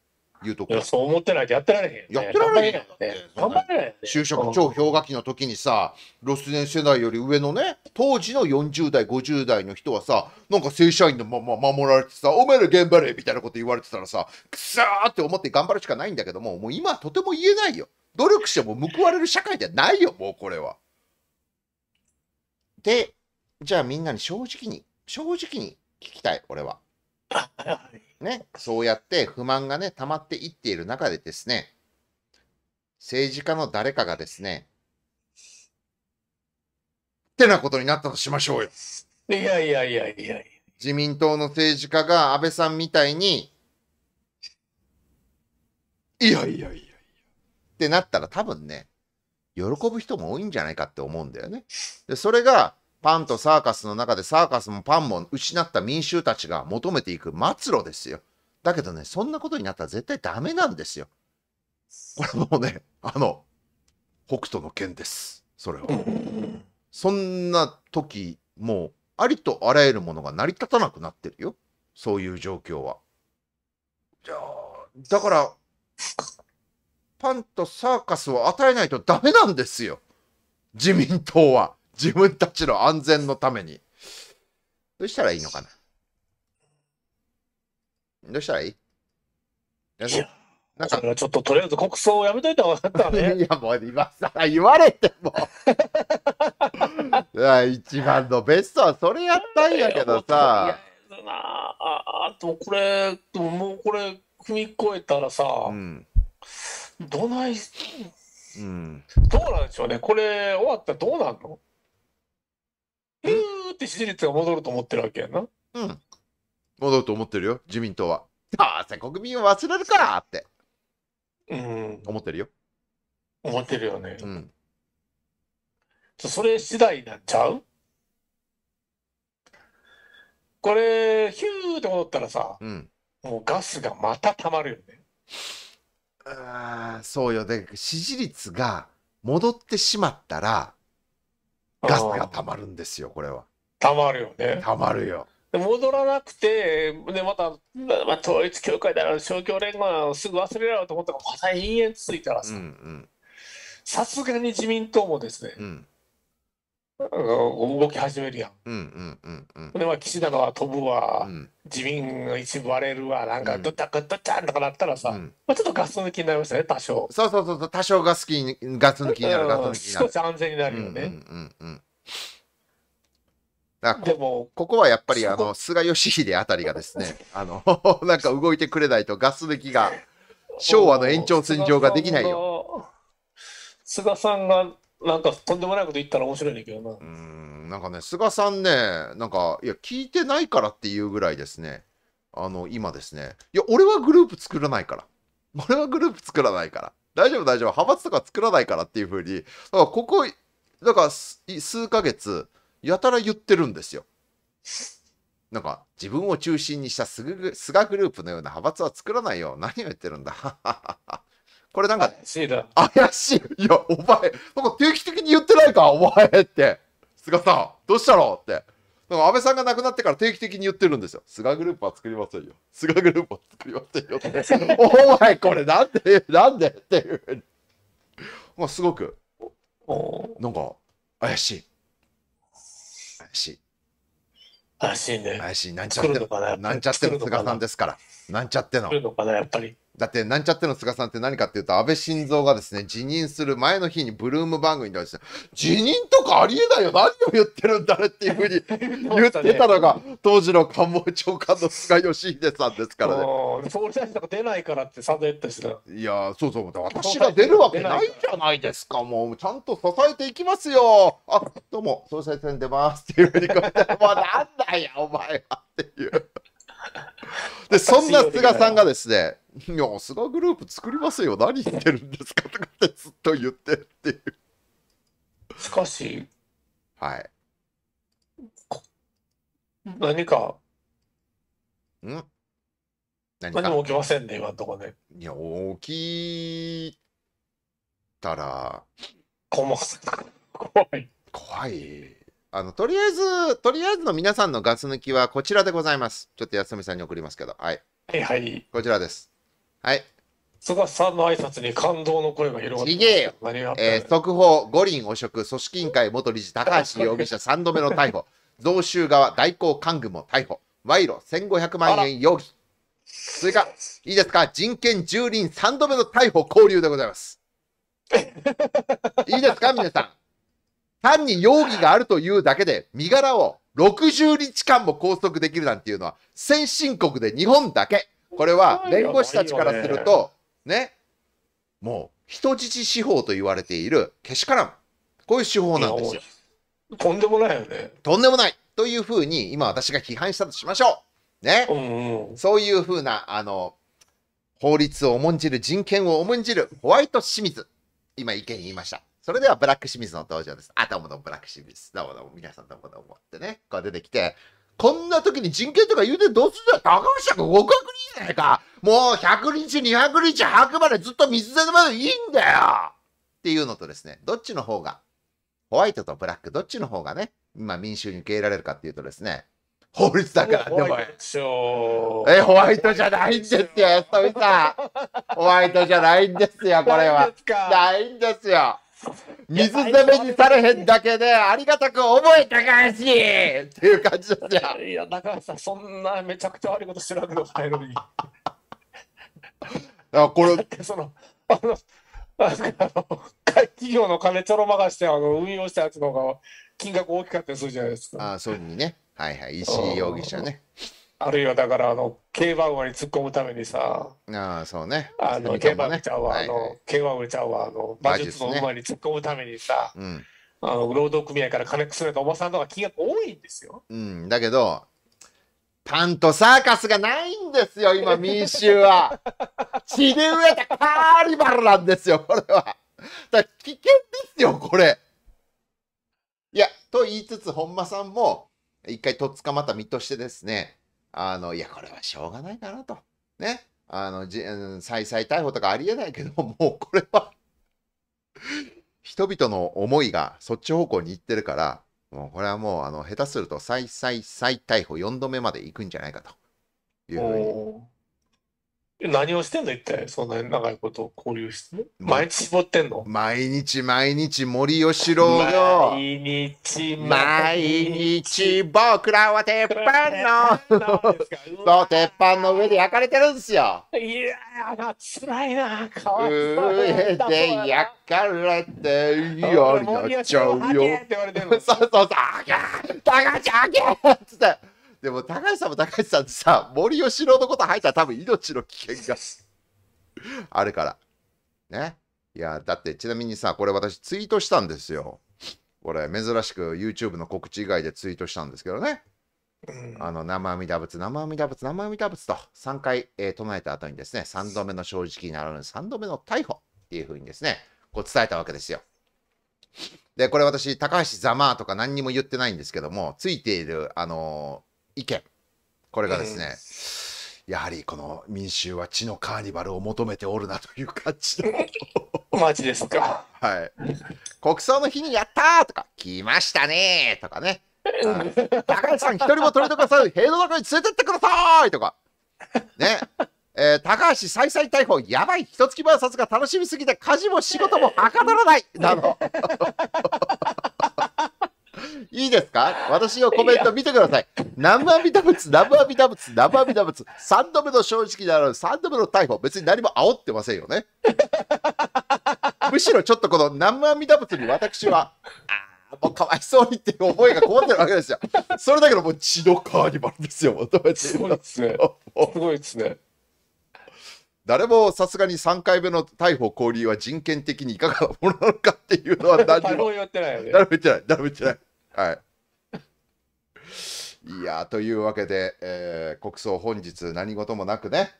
言うとこ
いや、そう思ってないとやってられへんよね。
やってられへん
よね。頑張れないよね。
就職超氷河期の時にさロス年世代より上のね当時の40代50代の人はさなんか正社員のまま守られてさお前ら頑張れみたいなこと言われてたらさくさーって思って頑張るしかないんだけどももう今はとても言えないよ努力しても報われる社会じゃないよもうこれはでじゃあみんなに正直に正直に聞きたい俺は ね、そうやって不満がね、溜まっていっている中でですね、政治家の誰かがですね、てなことになったとしましょうよ。
いやいやいやいやいや。
自民党の政治家が安倍さんみたいに、いやいやいやいや、ってなったら多分ね、喜ぶ人も多いんじゃないかって思うんだよね。で、それが、パンとサーカスの中でサーカスもパンも失った民衆たちが求めていく末路ですよ。だけどね、そんなことになったら絶対ダメなんですよ。これもうね、あの、北斗の剣です。それは。そんな時、もう、ありとあらゆるものが成り立たなくなってるよ。そういう状況は。じゃあ、だから、パンとサーカスを与えないとダメなんですよ。自民党は。自分たちの安全のために。どうしたらいいのかな？どうしたらいい？なんか
ちょっととりあえず国葬をやめといた方がよかったわね。
いや、もう今更言われても。いや一番のベストはそれやったんやけどさ。
いやなあ、あとこれ、もうこれ踏み越えたらさ、
うん。
どない、
うん。
どうなんでしょうね。これ終わったらどうなんのヒューって支持率が戻ると思ってるわけやな。
うん。戻ると思ってるよ、自民党は。どうせ国民を忘れるかって
うん、
思ってるよ。
思ってるよね。
うん。
ちょそれ次第なんちゃう？これ、ヒューって戻ったらさ、
うん。
もうガスがまた溜まるよね。
あーそうよ。で、支持率が戻ってしまったら、ガスが溜まるんですよ、これは。
溜まるよね。
溜まるよ。
で戻らなくて、で、また、まあ、統一教会だら、勝共連合はすぐ忘れろよと思ったら、また延々続いたら
うん
さ、
うん
さすがに自民党もですね、
うん。
うん動き始めるやん。
うんうんうんうん。
で、まあ、岸田のは飛ぶわ、
うん
自民の一部割れるわ、なんか、
うん
どったかどっちゃんとかなったらさ、
うん
まあ、ちょっとガス抜きになりましたね、多少。
そうそうそうそう、多少ガス気にガス抜きになる、ガス
うん
抜きになる
少。し安全になるよね。
うんうんうんうん。
でも、
ここはやっぱりあの菅義偉あたりがですね、あの なんか動いてくれないとガス抜きが昭和の延長線上ができないよ。
よ。菅さんが、なんかとんでもないこと言ったら面白いんだけどな。
う。んなんかね菅さんねなんかいや聞いてないからっていうぐらいですね。あの今ですね。いや俺はグループ作らないから。俺はグループ作らないから。大丈夫大丈夫。派閥とか作らないからっていうふうに。だからここだから数ヶ月やたら言ってるんですよ。なんか自分を中心にした菅グ菅グループのような派閥は作らないよ。何を言ってるんだ。これなんか
シーラ
怪しい。いや、お前、なんか定期的に言ってないか、お前って。菅さん、どうしたのって。なんか安倍さんが亡くなってから定期的に言ってるんですよ。菅グループは作りませんよ。菅グループは作りませんよって。お前、これなんで、なんでっていう。まあ、すごく、なんか、怪しい。怪しい。
怪しいね。
怪しい。なんちゃっての、
な
んちゃっての菅さんですから。なんちゃっての
作。るのかな、やっぱり。
だって、なんちゃっての菅さんって何かっていうと、安倍晋三がですね、辞任する前の日にブルーム番組でですね、辞任とかありえないよ、何を言ってるんだねっていうふうに 言ってたのが、当時の官房長官の菅義偉さんですからね。
うん総理大臣とか出ないからって散々言ったしな。
いやー、そうそう、私が出るわけないじゃないですか、もう、ちゃんと支えていきますよ。あ、どうも、総裁選出ますっていうふうにこうやって、もうなんだよ、お前はっていう。で、そんな菅さんがですね、いや、菅グループ作りますよ、何言ってるんですか？とかってずっと言ってるっていう。
しかし、
はい。
何か、
ん？何
何
か
も起きませんね、今のところね。
いや、起きたら
怖い。怖い。
あの、とりあえず、とりあえずの皆さんのガス抜きはこちらでございます。ちょっと安富さんに送りますけど。はい。
はいはい。
こちらです。はい。
菅さんの挨拶に感動の声が広がって
ちげえよ。えー速報、五輪汚職、組織委員会元理事、高橋容疑者3度目の逮捕。贈収側、代行幹部も逮捕。賄賂1500万円容疑。追加、いいですか？人権蹂躙3度目の逮捕、交留でございます。いいですか？皆さん。単に容疑があるというだけで、身柄を60日間も拘束できるなんていうのは、先進国で日本だけ。これは弁護士たちからすると、ね、もう人質司法と言われているけしからん。こういう手法なんですよ。
とんでもないよね。
とんでもないというふうに今私が批判したとしましょう。ね。
うんうん。
そういうふうな、あの、法律を重んじる、人権を重んじる、ホワイト清水。今意見言いました。それではブラック清水の登場です。あ、どうもどうもブラック清水。どうもどうも皆さんどうもどうもってね。こう出てきて、こんな時に人権とか言うてどうするんだ高橋君極悪にいいじゃないか。もう100日、200日吐くまでずっと水でまでいいんだよっていうのとですね、どっちの方が、ホワイトとブラック、どっちの方がね、今民衆に受け入れられるかっていうとですね、法律だから、でもえ、ホワイトじゃないんですよ、安富さん。ホワイトじゃないんですよ、これはないんですよ。水攻めにされへんだけで、ありがたく覚えたかしっていう感じですよ。
いや、高橋さん、そんなめちゃくちゃ悪いことしてるわけでもないのに。
あこれ、
でその、あの、あの、企業の金ちょろまかして、あの、運用したやつの方が金額大きかったりするじゃないですか。
あそういうふうにね。はいはい、石井容疑者ね。
あるいはだから、あの、競馬馬に突っ込むためにさ、
ああ、そうね。
あの、
住
競馬
ね
馬ちゃうわ、あ
はいはい
の、競馬馬ちゃうわ、あの、馬術の馬に突っ込むためにさ、
うん。
あの、労働組合から金くすねたおばさんの方が金額多いんですよ。
うん、だけど、パンとサーカスがないんですよ、今、民衆は。血で植えたカーニバルなんですよ、これは。だ危険ですよ、これ。いや、と言いつつ、本間さんも、一回とっ捕まった身としてですね、あの、いや、これはしょうがないかなと。ね。あの、じ再々逮捕とかありえないけど、もうこれは、人々の思いがそっち方向に行ってるから、もうこれはもうあの下手すると再々再逮捕4度目まで行くんじゃないかというふうに。
何をしてんの一体、そんな長いこと交流して毎日絞ってんの？
毎日毎日森喜朗が
毎日
毎日。僕らは鉄板の。そう鉄板の上で焼かれてるんですよ。
いやー、辛いな、かわい
で焼かれて嫌になっちゃうよ。そうそうそう、あげ高橋あげっつって。でも高橋さんも高橋さんってさ、森喜朗のこと入ったら多分命の危険が あるから。ね。いや、だってちなみにさ、これ私ツイートしたんですよ。これ珍しく YouTube の告知以外でツイートしたんですけどね。
うん
あの、生阿弥陀仏、生阿弥陀仏、生阿弥陀仏と3回、えー唱えた後にですね、3度目の正直にならぬ3度目の逮捕っていうふうにですね、こう伝えたわけですよ。で、これ私、高橋ざまーとか何にも言ってないんですけども、ついている、あのー意見。これがですね、やはりこの民衆は血のカーニバルを求めておるなという感じの。
マジですか？
はい。国葬の日にやったーとか、来ましたねーとかね。はい高橋さん一人も取り残さず塀の中に連れてってくださいとか。ね。えー高橋再々逮捕、やばい、一月分殺が楽しみすぎて家事も仕事もはかどらないなど。いいですか？私のコメント見てください。南無阿弥陀仏、南無阿弥陀仏、南無阿弥陀仏、3度目の正直ならぬ3度目の逮捕、別に何も煽ってませんよね。むしろちょっとこの南無阿弥陀仏に私は、あーもうかわいそうにっていう思いがこもってるわけですよ。それだけどもう血のカーニバルですよ、
すごいですね。すごいですね。
誰もさすがに3回目の逮捕交流は人権的にいかがなものなのかっていうのは何も
誰も言ってない。
誰も言ってない誰も言ってないはい。いやーというわけで、えー国葬本日何事もなくね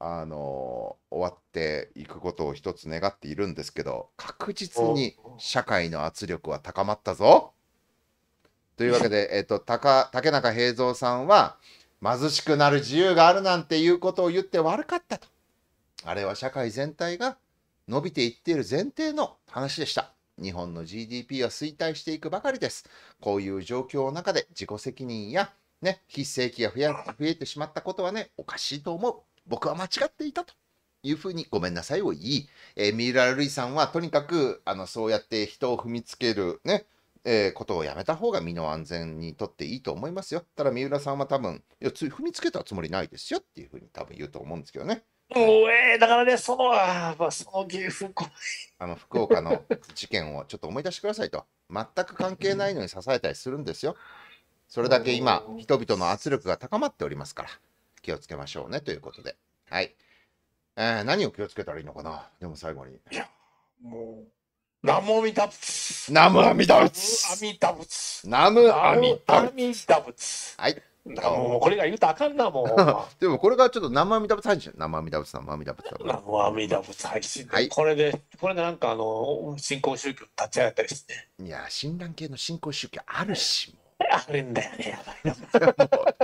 あのー終わっていくことを一つ願っているんですけど確実に社会の圧力は高まったぞ。というわけで、えっと高竹中平蔵さんは貧しくなる自由があるなんていうことを言って悪かったと。あれは社会全体が伸びていっている前提の話でした日本の GDP は衰退していくばかりですこういう状況の中で自己責任やね非正規が増や増えてしまったことはねおかしいと思う僕は間違っていたというふうにごめんなさいを言い、えー、三浦瑠麗さんはとにかくあのそうやって人を踏みつけるねえーことをやめた方が身の安全にとっていいと思いますよ。ただ三浦さんは多分、いやつ踏みつけたつもりないですよっていうふうに多分言うと思うんですけどね。
えー、だからね、その、あーまあ、その芸風、こ
あの福岡の事件をちょっと思い出してくださいと。全く関係ないのに支えたりするんですよ。それだけ今、人々の圧力が高まっておりますから、気をつけましょうねということで。はい。えー何を気をつけたらいいのかな？でも最後に。
も南無阿弥陀仏。
南無阿弥陀
南無
仏
阿弥陀仏。
南無阿弥陀
阿
仏
弥陀仏。
はい。
南無もうこれが言うとあかんな、もう。
でもこれがちょっと南無阿弥陀仏配信。南無阿弥陀仏南無阿弥陀仏
南無阿弥陀仏配信
はい。
これで、これでなんかあの、新興宗教立ち上がったりして、
いや親鸞系の信仰宗教あるしも
あるんだよね、やばい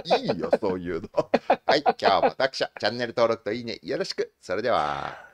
な。
ういいよそういうの。はい今日もたくさんチャンネル登録といいねよろしく。それでは